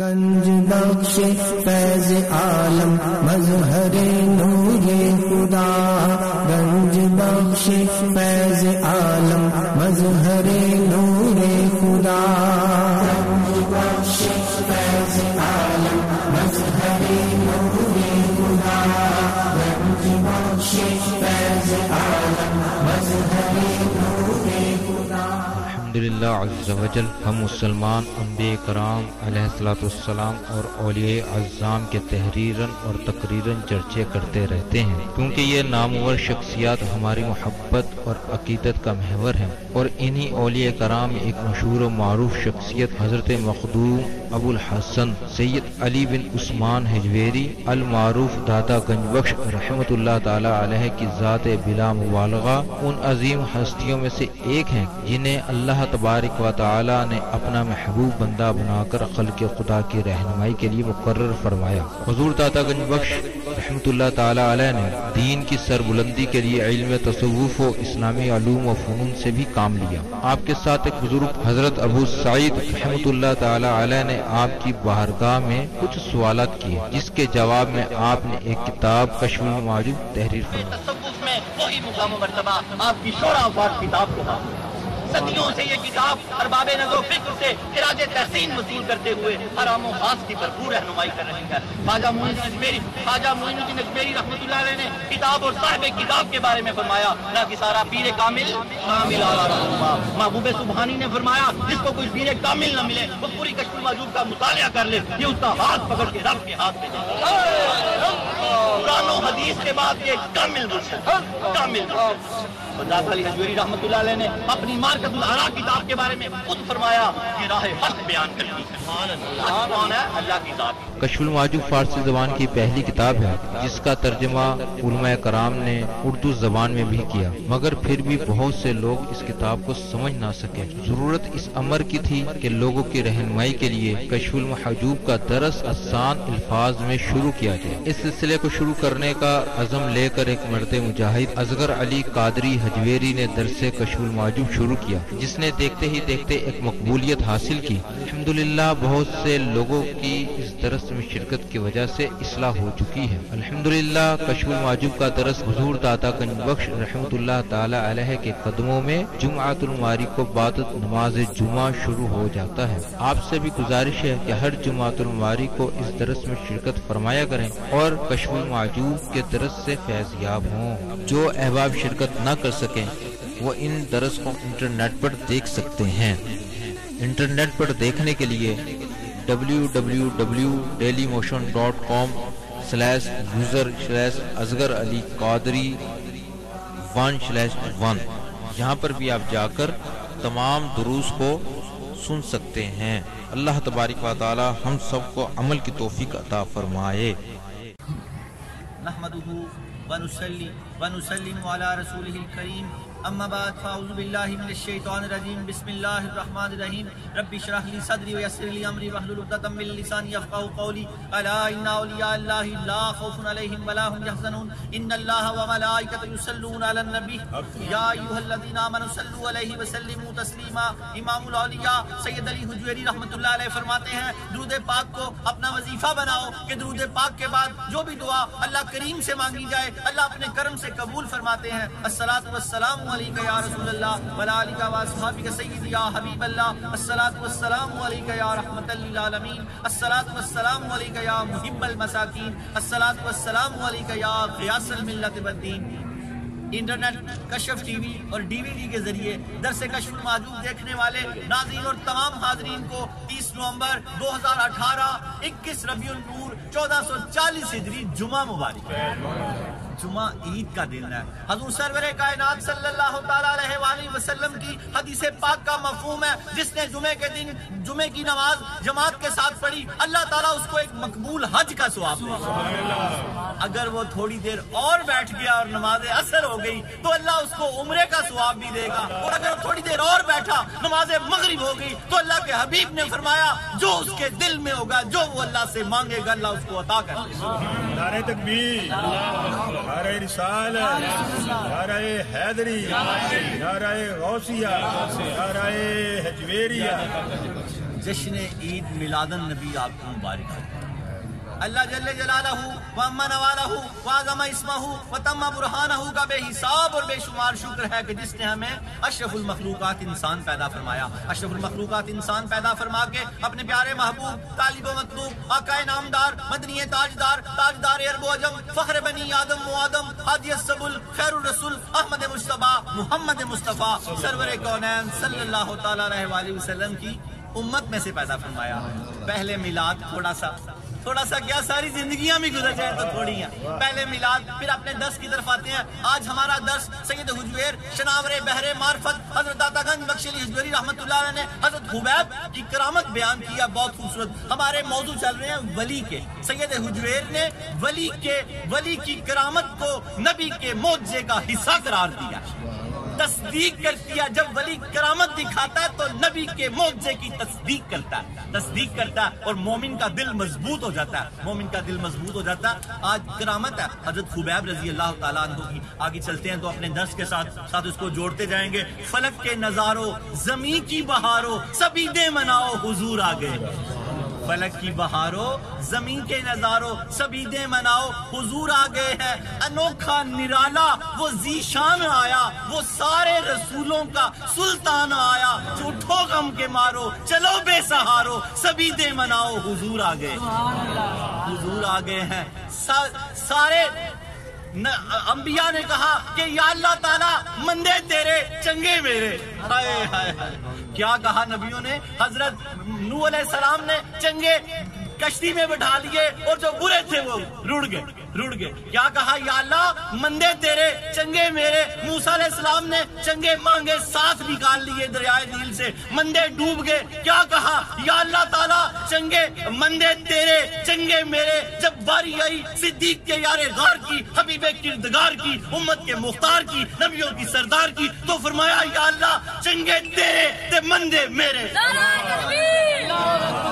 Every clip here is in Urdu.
گنج بخش فیض عالم مظہر نور خدا۔ گنج بخش فیض عالم مظہر نور خدا۔ الحمدللہ عز و جل، ہم مسلمان انبیاء کرام علیہ الصلاۃ والسلام اور اولیاء اعظام کے تحریرن اور تقریرن چرچے کرتے رہتے ہیں۔ کیونکہ یہ نامور شخصیات ہماری محبت اور عقیدت کا محور ہیں اور انہی اولیاء کرام ایک مشہور و معروف شخصیت حضرت مخدوم ابو الحسن سید علی بن عثمان حجویری المعروف دادا گنج بخش رحمۃ اللہ تعالی علیہ کی ذات بلا مبالغہ، ان عظیم ہستیوں میں سے ایک ہیں جنہیں اللہ تبارک و تعالی نے اپنا محبوب بندہ بنا کر خلق خدا کی رہنمائی کے لیے مقرر فرمایا۔ حضور دادا گنج بخش رحمۃ اللہ تعالی علیہ نے دین کی سر بلندی کے لیے علم تصوف و اسلامی علوم و فنون سے بھی کام لیا۔ آپ کے ساتھ ایک بزرگ حضرت ابو سعید رحمۃ اللہ تعالی علیہ نے آپ کی بہرگاہ میں کچھ سوالات کیے، جس کے جواب میں آپ نے ایک کتاب کشف موجود تحریر فرمائی۔ تصوف میں وہی مقام مرتبہ آپ کی شورا کتاب کو صدیوں سے یہ کتاب ارباب نظر و فکر سے خراج تحسین وصول کرتے ہوئے حرام و خاص کی بھرپور رہنمائی کر رہی ہے خواجہ معین اجمیری خواجہ معین الدین اجمیری رحمۃ اللہ علیہ نے کتاب اور صاحب کتاب کے بارے میں فرمایا، نہ کہ سارا پیر کامل کامل آلہ رہنما۔ محبوب سبحانی نے فرمایا، جس کو کوئی پیر کامل نہ ملے، وہ پوری کشمیر موجود کا مطالعہ کر لے۔ یہ اس کا ہاتھ پکڑ کے رب کے ہاتھ میں قرآن و حدیث کے بعد یہ کامل مرشد کامل مرشد بندات علی حجویری رحمۃ اللہ علیہ نے اپنی مارکت الارا کتاب کے بارے میں خود فرمایا کہ راہ حق بیان کرتی ہے۔ اللہ کی ذات۔ کشف الماجو فارسی زبان کی پہلی کتاب ہے، جس کا ترجمہ علماء کرام نے اردو زبان میں بھی کیا۔ مگر پھر بھی بہت سے لوگ اس کتاب کو سمجھ نہ سکے۔ ضرورت اس امر کی تھی کہ لوگوں کی رہنمائی کے لیے کشف المحجوب کا درس آسان الفاظ میں شروع کیا جائے۔ اس سلسلے کو شروع کرنے کا عزم لے کر ایک مرد مجاہد ازغر علی قادری حجویری نے درس کشف المعجوب شروع کیا، جس نے دیکھتے ہی دیکھتے ایک مقبولیت حاصل کی۔ الحمدللہ، بہت سے لوگوں کی اس درس میں شرکت کی وجہ سے اصلاح ہو چکی ہے۔ الحمدللہ کشف المعجوب کا درس حضور داتا کنج بخش رحمت اللہ تعالی علیہ کے قدموں میں جمعۃ الماری کو بعد نماز جمعہ شروع ہو جاتا ہے۔ آپ سے بھی گزارش ہے کہ ہر جمعۃ الماری کو اس درس میں شرکت فرمایا کریں اور کشف المعجوب کے درس سے فیض یاب ہوں۔ جو احباب شرکت نہ کر سکیں۔ وہ ان درس کو انٹرنیٹ پر دیکھ سکتے ہیں۔ انٹرنیٹ پر دیکھنے کے لیے www.dailymotion.com slash user slash Asghar Ali Qadri one slash one یہاں پر بھی آپ جا کر تمام دروس کو سن سکتے ہیں۔ اللہ تبارک و تعالی ہم سب کو عمل کی توفیق عطا فرمائے۔ نحمده ونسلم على رسوله الكريم اما بعد، فاعوذ بالله من الشيطان الرجيم بسم الله الرحمن الرحيم رب اشرح لي صدري ويسر لي امري واحلل عقدة من لساني يفقهوا قولي الا ان اولياء الله لا خوف عليهم ولا هم يحزنون ان الله وملائكته يصلون على النبي يا ايها الذين امنوا صلوا عليه وسلموا تسليما امام الاولیاء سید علی حجویری رحمۃ اللہ علیہ فرماتے ہیں، درود پاک کو اپنا وظیفہ بناؤ کہ درود پاک کے بعد جو بھی دعا اللہ کریم سے مانگی جائے، اللہ اپنے کرم سے قبول فرماتے ہیں۔ الصلاۃ والسلام علیک یا رسول اللہ، ولا علیک و اصحابک سید یا حبیب اللہ الصلاۃ والسلام علیک یا رحمت للعالمین الصلاۃ والسلام علیک یا محب المساکین الصلاۃ والسلام علیک یا غیاث الملت والدین۔ انٹرنیٹ، کشف ٹی وی اور ڈی وی ڈی کے ذریعے درس کشف موجود دیکھنے والے ناظرین اور تمام حاضرین کو تیس نومبر دو ہزار اٹھارہ، اکیس ربیع النور، چودہ سو چالیس ہجری، جمعہ مبارک۔ جمعہ عید کا دن ہے۔ حضور سرور کائنات صلی اللہ تعالیٰ علیہ وآلہ وسلم کی حدیث پاک کا مفہوم ہے۔ جس نے جمعے کے دن جمعے کی نماز جماعت کے ساتھ پڑھی، اللہ تعالیٰ اس کو ایک مقبول حج کا ثواب دے۔ اگر وہ تھوڑی دیر اور بیٹھ گیا اور نماز اثر ہو گئی، تو اللہ اس کو عمرے کا ثواب بھی دے گا۔ اور اگر تھوڑی دیر اور بیٹھا، نماز مغرب ہو گئی، تو اللہ کے حبیب نے فرمایا، جو اس کے دل میں ہوگا، جو وہ اللہ سے مانگے گا، اللہ اس کو عطا کر دے۔ گا نعرہ رسال نعرہ نعرہ حیدری، نعرہ غوثیہ، نعرہ حجویریہ۔ جشن عید میلاد النبی آپ کو مبارک ہو۔ اللہ جل جلالہ و اما نوالہ اسمہ و تم برہانہ کا بے حساب اور بے شمار شکر ہے کہ جس نے ہمیں اشرف المخلوقات انسان پیدا فرمایا۔ اشرف المخلوقات انسان پیدا فرما کے اپنے پیارے محبوب، طالب و مطلوب، آقا نامدار، مدنی تاجدار تاجدار عرب و عجم، فخر بنی آدم و آدم، حادی السبل، خیر الرسول، احمد مصطفیٰ، محمد مصطفیٰ، سرور کونین صلی اللہ تعالیٰ علیہ وآلہ وسلم کی امت میں سے پیدا فرمایا۔ پہلے میلاد تھوڑا سا تھوڑا سا کیا، ساری زندگیاں بھی گزر جائیں تو تھوڑی ہیں۔ پہلے میلاد، پھر اپنے درس کی طرف آتے ہیں۔ آج ہمارا درس سید حجویر شناور بحر معرفت حضرت داتا گنج بخش علی حجویری رحمت اللہ علیہ نے حضرت حبیب کی کرامت بیان کیا بہت خوبصورت۔ ہمارے موضوع چل رہے ہیں ولی کے۔ سید حجویر نے ولی کے، ولی کی کرامت کو نبی کے معجزے کا حصہ قرار دیا۔ تصدیق کر دیا، جب ولی کرامت دکھاتا ہے تو نبی کے معجزے کی تصدیق کرتا ہے۔ تصدیق کرتا ہے اور مومن کا دل مضبوط ہو جاتا ہے۔ مومن کا دل مضبوط ہو جاتا ہے۔ آج کرامت ہے۔ حضرت خبیب رضی اللہ تعالیٰ عنہ کی۔ آگے چلتے ہیں تو اپنے درس کے ساتھ ساتھ اس کو جوڑتے جائیں گے۔ فلک کے نظاروں، زمین کی بہاروں سبھی دے مناؤ، حضور آگے فلک کی بہاروں زمین کے نظاروں سبیدے مناؤ حضور آ گئے ہیں۔ انوکھا نرالا وہ ذیشان آیا وہ سارے رسولوں کا سلطان آیا۔ جھوٹو غم کے مارو چلو بے سہارو سبیدے مناؤ حضور آ گئے۔ حضور آ گئے ہیں۔ سارے انبیاء نے کہا کہ یا اللہ تعالیٰ مندے تیرے، چنگے میرے۔ ہائے ہائے ہائے۔ کیا کہا نبیوں نے؟ حضرت نو علیہ السلام نے چنگے کشتی میں بٹھا لیے اور جو برے تھے وہ رڑ گئے۔ رڑ گئے۔ کیا کہا، یا اللہ، مندے تیرے، چنگے میرے، موسیٰ علیہ السلام نے چنگے مانگے ساتھ نکال لیے دریائے نیل سے۔ مندے ڈوب گئے۔ کیا کہا، یا اللہ تعالیٰ، چنگے مندے تیرے، چنگے میرے، جب باری آئی صدیق کے یار غار کی، حبیب کردگار کی، امت کے مختار کی، نبیوں کی سردار کی، تو فرمایا، یا اللہ، چنگے تیرے تے مندے میرے۔ اللہ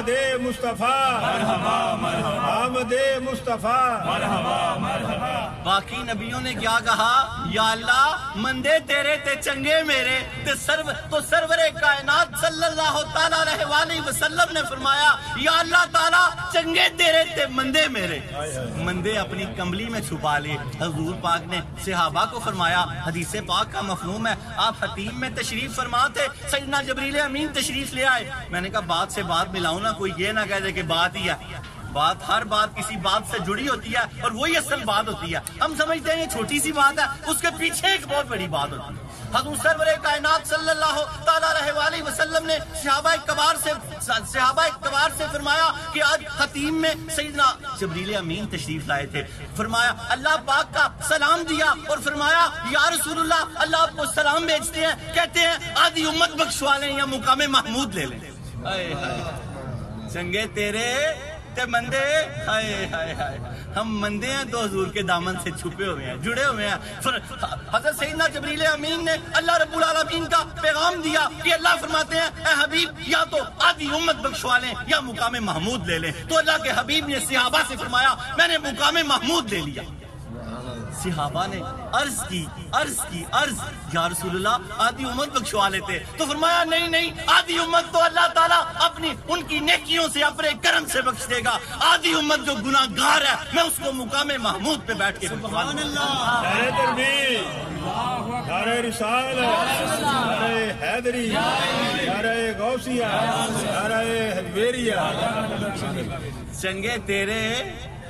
آمد مصطفیٰ۔ آمد مصطفیٰ آمد مصطفیٰ۔ آمد مصطفیٰ باقی نبیوں نے کیا کہا؟ یا اللہ مندے تیرے تے چنگے میرے۔ تے سرو تو سرور کائنات صلی اللہ تعالیٰ علیہ وآلہ وسلم نے فرمایا یا اللہ تعالیٰ چنگے تیرے تے مندے میرے۔ مندے اپنی کملی میں چھپا لے۔ حضور پاک نے صحابہ کو فرمایا حدیث پاک کا مفہوم ہے آپ حتیم میں تشریف فرما تھے سیدنا جبریل امین تشریف لے آئے۔ میں نے کہا بات سے بات ملاؤں نا کوئی یہ نہ کہہ دے کہ بات ہی ہے۔ بات ہر بات کسی بات سے جڑی ہوتی ہے اور وہی اصل بات ہوتی ہے۔ ہم سمجھتے ہیں یہ چھوٹی سی بات ہے، اس کے پیچھے ایک بہت بڑی بات ہوتی ہے۔ حضور سرور کائنات صلی اللہ تعالیٰ علیہ وسلم نے صحابہ کبار سے صحابہ کبار سے فرمایا کہ آج حتیم میں سیدنا جبریل امین تشریف لائے تھے۔ فرمایا، اللہ پاک کا سلام دیا اور فرمایا، یا رسول اللہ اللہ آپ کو سلام بیچتے ہیں، کہتے ہیں، آدھی امت بخشوا لیں یا مقام محمود لے لیں۔ چنگے تیرے تے مندے، ہائے ہائے ہائے۔ ہم مندے ہیں، دو حضور کے دامن سے چھپے ہوئے ہیں، جڑے ہوئے ہیں۔ حضرت سیدنا جبریل امین نے اللہ رب العالمین کا پیغام دیا کہ اللہ فرماتے ہیں، اے حبیب، یا تو آدھی امت بخشوا لیں یا مقام محمود لے لیں۔ تو اللہ کے حبیب نے صحابہ سے فرمایا، میں نے مقام محمود لے لیا۔ صحابہ نے عرض کی عرض کی عرض یا رسول اللہ آدھی امت بخشوا لیتے۔ تو فرمایا نہیں نہیں آدھی امت تو اللہ تعالیٰ اپنی ان کی نیکیوں سے اپنے کرم سے بخش دے گا۔ آدھی امت جو گناہ گار ہے میں اس کو مقام محمود پہ بیٹھ کے سبحان اللہ۔ نعرہ تکبیر نعرہ رسال نعرہ حیدری۔ نعرہ غوثیہ۔ نعرہ حجویریہ۔ چنگے تیرے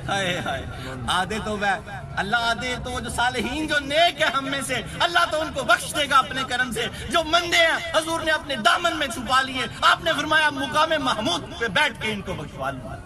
ہائے ہائے۔ آدھے تو وہ، اللہ آدھے تو جو صالحین، جو نیک ہے ہم میں سے، اللہ تو ان کو بخش دے گا اپنے کرم سے۔ جو مندے ہیں، حضور نے اپنے دامن میں چھپا لیے۔ آپ نے فرمایا، مقام محمود پہ بیٹھ کے ان کو بخشوا لوں۔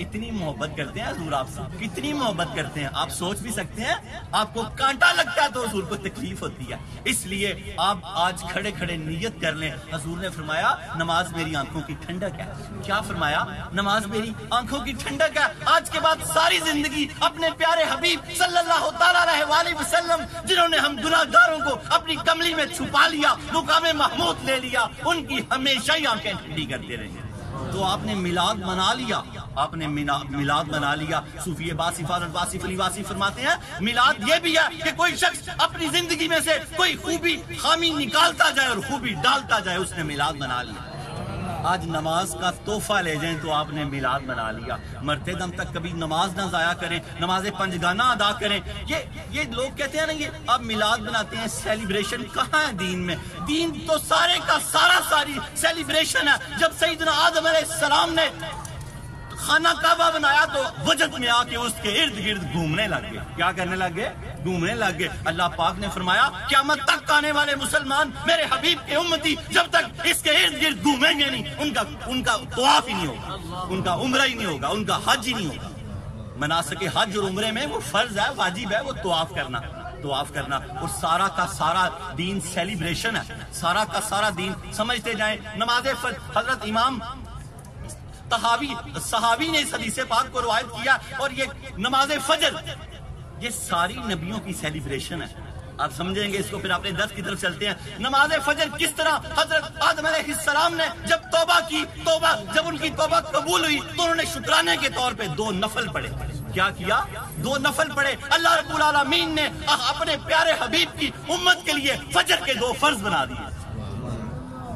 اتنی محبت کرتے ہیں حضور آپ سے، کتنی محبت کرتے ہیں۔ آپ سوچ بھی سکتے ہیں، آپ کو کانٹا لگتا ہے تو حضور کو تکلیف ہوتی ہے۔ اس لیے آپ آج کھڑے کھڑے نیت کر لیں۔ حضور نے فرمایا، نماز میری آنکھوں کی ٹھنڈک ہے۔ کیا فرمایا؟ نماز میری آنکھوں کی ٹھنڈک ہے۔ آج کے بعد ساری زندگی اپنے پیارے حبیب صلی اللہ تعالیٰ علیہ وسلم، جنہوں نے ہم گناہ گاروں کو اپنی کملی میں چھپا لیا، مقام محمود لے لیا، ان کی ہمیشہ ہی آنکھیں ٹھنڈی کرتے رہیں۔ تو آپ نے میلاد منا لیا۔ آپ نے میلاد منا لیا۔ صوفی باسی اور باسی علی واسی فرماتے ہیں، میلاد یہ بھی ہے کہ کوئی شخص اپنی زندگی میں سے کوئی خوبی، خامی نکالتا جائے اور خوبی ڈالتا جائے، اس نے میلاد منا لیا۔ آج نماز کا تحفہ لے جائیں تو آپ نے میلاد بنا لیا۔ مرتے دم تک کبھی نماز نہ ضائع کریں، نماز پنجگانہ ادا کریں۔ یہ یہ لوگ کہتے ہیں نا یہ آپ میلاد بناتے ہیں سیلیبریشن کہاں ہے دین میں؟ دین تو سارے کا سارا ساری سیلیبریشن ہے۔ جب سیدنا آدم علیہ السلام نے خانہ کعبہ بنایا تو وجد میں آ کے اس کے ارد گرد گھومنے لگ گئے۔ کیا کرنے لگ گئے؟ گھومنے لگ گئے۔ اللہ پاک نے فرمایا، قیامت تک آنے والے مسلمان میرے حبیب کے امتی جب تک اس کے ارد گرد گھومیں گے نہیں، ان کا ان کا طواف ہی نہیں ہوگا۔ ان کا عمرہ ہی نہیں ہوگا، ان کا حج ہی نہیں ہوگا۔ مناسک حج اور عمرے میں وہ فرض ہے، واجب ہے وہ طواف کرنا۔ طواف کرنا۔ اور سارا کا سارا دین سیلیبریشن ہے۔ سارا کا سارا دین، سمجھتے جائیں، نماز فجر، حضرت امام تحاوی صحابی نے اس حدیث پاک کو روایت کیا اور یہ نماز فجر، یہ ساری نبیوں کی سیلیبریشن ہے۔ آپ سمجھیں گے اس کو پھر اپنے درس کی طرف چلتے ہیں۔ نماز فجر کس طرح حضرت آدم علیہ السلام نے جب توبہ کی، توبہ جب ان کی توبہ قبول ہوئی تو انہوں نے شکرانے کے طور پہ دو نفل پڑھے۔ کیا کیا؟ دو نفل پڑھے۔ اللہ رب العالمین نے اپنے پیارے حبیب کی امت کے لیے فجر کے دو فرض بنا دیے۔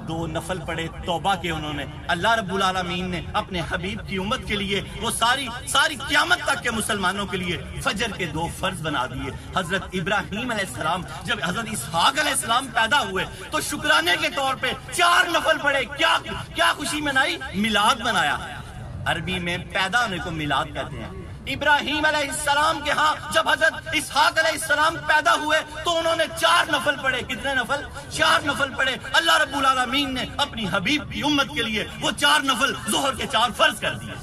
دو نفل پڑے توبہ کے انہوں نے۔ اللہ رب العالمین نے اپنے حبیب کی امت کے لیے وہ ساری ساری قیامت تک کے مسلمانوں کے لیے فجر کے دو فرض بنا دیے۔ حضرت ابراہیم علیہ السلام، جب حضرت اسحاق علیہ السلام پیدا ہوئے، تو شکرانے کے طور پہ چار نفل پڑے کیا کیا خوشی منائی؟ میلاد منایا۔ عربی میں پیدا ہونے کو میلاد کہتے ہیں۔ ابراہیم علیہ السلام کے ہاں جب حضرت اسحاق علیہ السلام پیدا ہوئے تو انہوں نے چار نفل پڑھے۔ کتنے نفل؟ چار نفل پڑھے۔ اللہ رب العالمین نے اپنی حبیب کی امت کے لیے وہ چار نفل ظہر کے چار فرض کر دیے۔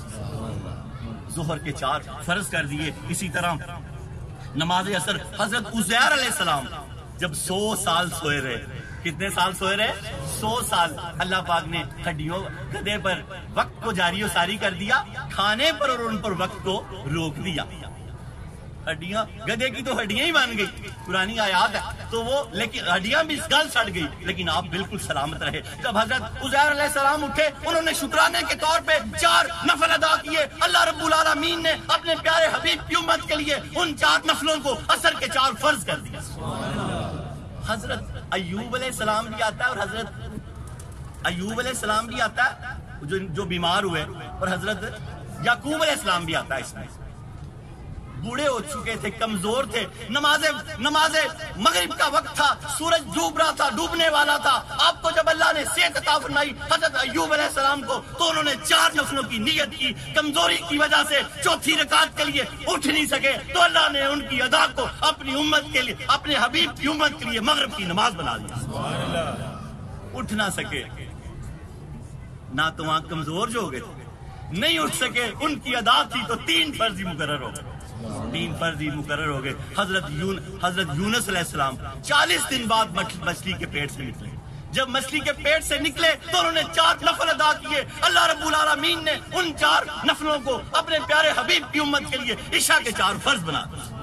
ظہر کے چار فرض کر دیے۔ اسی طرح نماز اثر حضرت عزیر علیہ السلام جب سو سال سوئے رہے کتنے سال سوئے رہے؟ سو سال۔ اللہ پاک نے ہڈیوں گدے پر وقت کو جاری و ساری کر دیا، کھانے پر اور ان پر وقت کو روک دیا۔ ہڈیاں گدے کی تو ہڈیاں ہی بن گئی۔ پرانی آیات ہے۔ تو وہ لیکن ہڈیاں بھی اس گل سڑ گئی۔ لیکن آپ بالکل سلامت رہے۔ جب حضرت عزیر علیہ السلام اٹھے، انہوں نے شکرانے کے طور پہ چار نفل ادا کیے۔ اللہ رب العالمین نے اپنے پیارے حبیب کی امت کے لیے ان چار نفلوں کو اثر کے چار فرض کر دیا۔ حضرت ایوب علیہ السلام بھی آتا ہے اور حضرت ایوب علیہ السلام بھی آتا ہے، جو جو بیمار ہوئے، اور حضرت یعقوب علیہ السلام بھی آتا ہے اس میں۔ بوڑھے ہو چکے تھے، کمزور تھے۔ نماز نماز مغرب کا وقت تھا، سورج ڈوب رہا تھا، ڈوبنے والا تھا۔ آپ کو جب اللہ نے صحت عطا فرمائی، حضرت ایوب علیہ السلام کو، تو انہوں نے چار نفلوں کی نیت کی، کمزوری کی وجہ سے چوتھی رکعت کے لیے اٹھ نہیں سکے۔ تو اللہ نے ان کی ادا کو اپنی امت کے لیے، اپنے حبیب کی امت کے لیے مغرب کی نماز بنا دیا اٹھ نہ سکے۔ نہ تو وہاں کمزور جو ہو گئے تھے۔ نہیں اٹھ سکے، ان کی ادا تھی تو تین فرضی مقرر ہو۔ گئے تین فرضی مقرر ہو گئے۔ حضرت یون، حضرت یونس علیہ السلام چالیس دن بعد مچھلی کے پیٹ سے نکلے۔ جب مچھلی کے پیٹ سے نکلے تو انہوں نے چار نفل ادا کیے۔ اللہ رب العالمین نے ان چار نفلوں کو اپنے پیارے حبیب کی امت کے لیے عشاء کے چار فرض بنا دیا۔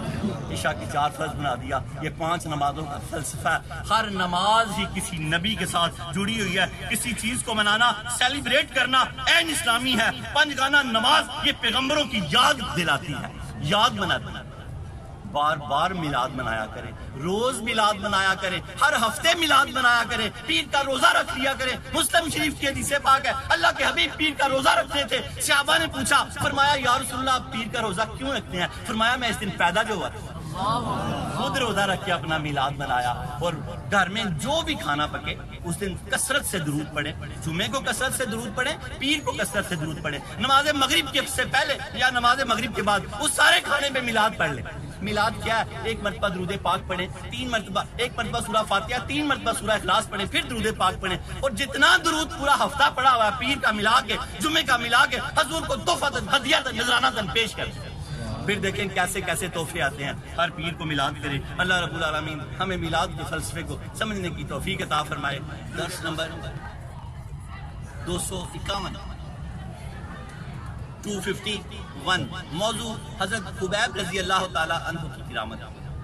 عشاء کی چار فرض بنا دیا۔ یہ پانچ نمازوں کا فلسفہ ہے۔ ہر نماز ہی کسی نبی کے ساتھ جڑی ہوئی ہے۔ کسی چیز کو منانا سیلیبریٹ کرنا این اسلامی ہے۔ پنج گانا نماز یہ پیغمبروں کی یاد دلاتی ہے۔ یاد مناتے ہے بار بار میلاد منایا کریں۔ روز میلاد منایا کریں۔ ہر ہفتے میلاد منایا کریں۔ پیر کا روزہ رکھ لیا کریں۔ مسلم شریف کے حدیث پاک ہے۔ اللہ کے حبیب پیر کا روزہ رکھتے تھے۔ صحابہ نے پوچھا، فرمایا، یا رسول اللہ، آپ پیر کا روزہ کیوں رکھتے ہیں؟ فرمایا، میں اس دن پیدا جو ہوا خود روزہ رکھ کے اپنا میلاد منایا اور گھر میں جو بھی کھانا پکے، اس دن کثرت سے درود پڑے جمعے کو کثرت سے درود پڑے پیر کو کثرت سے درود پڑے نماز مغرب کے سے پہلے یا نماز مغرب کے بعد، اس سارے کھانے پہ میلاد پڑھ لیں۔ میلاد کیا ہے؟ ایک مرتبہ درود پاک پڑھیں، تین مرتبہ، ایک مرتبہ سورہ فاتحہ، تین مرتبہ سورہ اخلاص پڑھیں، پھر درود پاک پڑھیں۔ اور جتنا درود پورا ہفتہ پڑا ہوا ہے، پیر کا ملا کے، جمعے کا ملا کے، حضور کو تحفہ ہدیہ نذرانہ دن پیش کر پھر دیکھیں کیسے کیسے تحفے آتے ہیں۔ ہر پیر کو میلاد کرے۔ اللہ رب العالمین ہمیں میلاد کے فلسفے کو سمجھنے کی توفیق عطا فرمائے۔ درس نمبر دو سو اکاون۔ 251 موضوع حضرت خبیب رضی اللہ تعالیٰ عنہ کی کرامت۔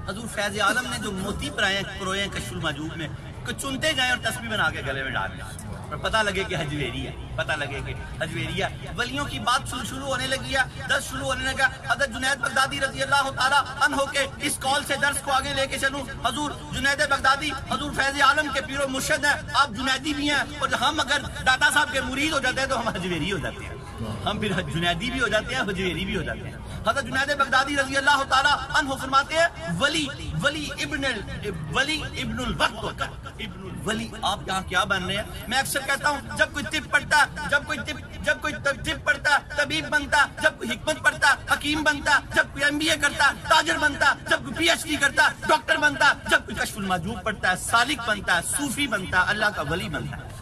حضور فیض عالم نے جو موتی پرائے پروئے کشف المجوب میں کہ چنتے جائیں اور تسبیح بنا کے گلے میں ڈال لیں اور پتہ لگے کہ حجویری ہے۔ پتہ لگے کہ حجویری ہے۔ ولیوں کی بات شروع شروع ہونے لگی ہے۔ درس شروع ہونے لگا۔ حضرت جنید بغدادی رضی اللہ تعالیٰ عنہ کے اس کال سے درس کو آگے لے کے چلوں۔ حضور جنید بغدادی، حضور فیض عالم کے پیر و مرشد ہیں۔ آپ جنیدی بھی ہیں۔ اور ہم اگر داتا صاحب کے مرید ہو جاتے ہیں تو ہم حجویری ہو جاتے ہیں۔ ہم پھر جنیدی بھی ہو جاتے ہیں، حجویری بھی ہو جاتے ہیں۔ حضرت جنید بغدادی رضی اللہ تعالیٰ عنہ فرماتے ہیں، ولی ولی ابن ولی ابن الوقت. ہوتا ہے ابن الولی آپ یہاں کیا بن رہے ہیں؟ میں اکثر کہتا ہوں، جب کوئی طب پڑھتا، جب کوئی طب جب کوئی طب پڑھتا، طبیب بنتا، جب کوئی حکمت پڑھتا، حکیم بنتا، جب کوئی ایم بی اے کرتا، تاجر بنتا، جب کوئی پی ایچ ڈی کرتا، ڈاکٹر بنتا، جب کوئی کشف الماجوب پڑھتا ہے سالک بنتا ہے صوفی بنتا ہے اللہ کا ولی بنتا ہے۔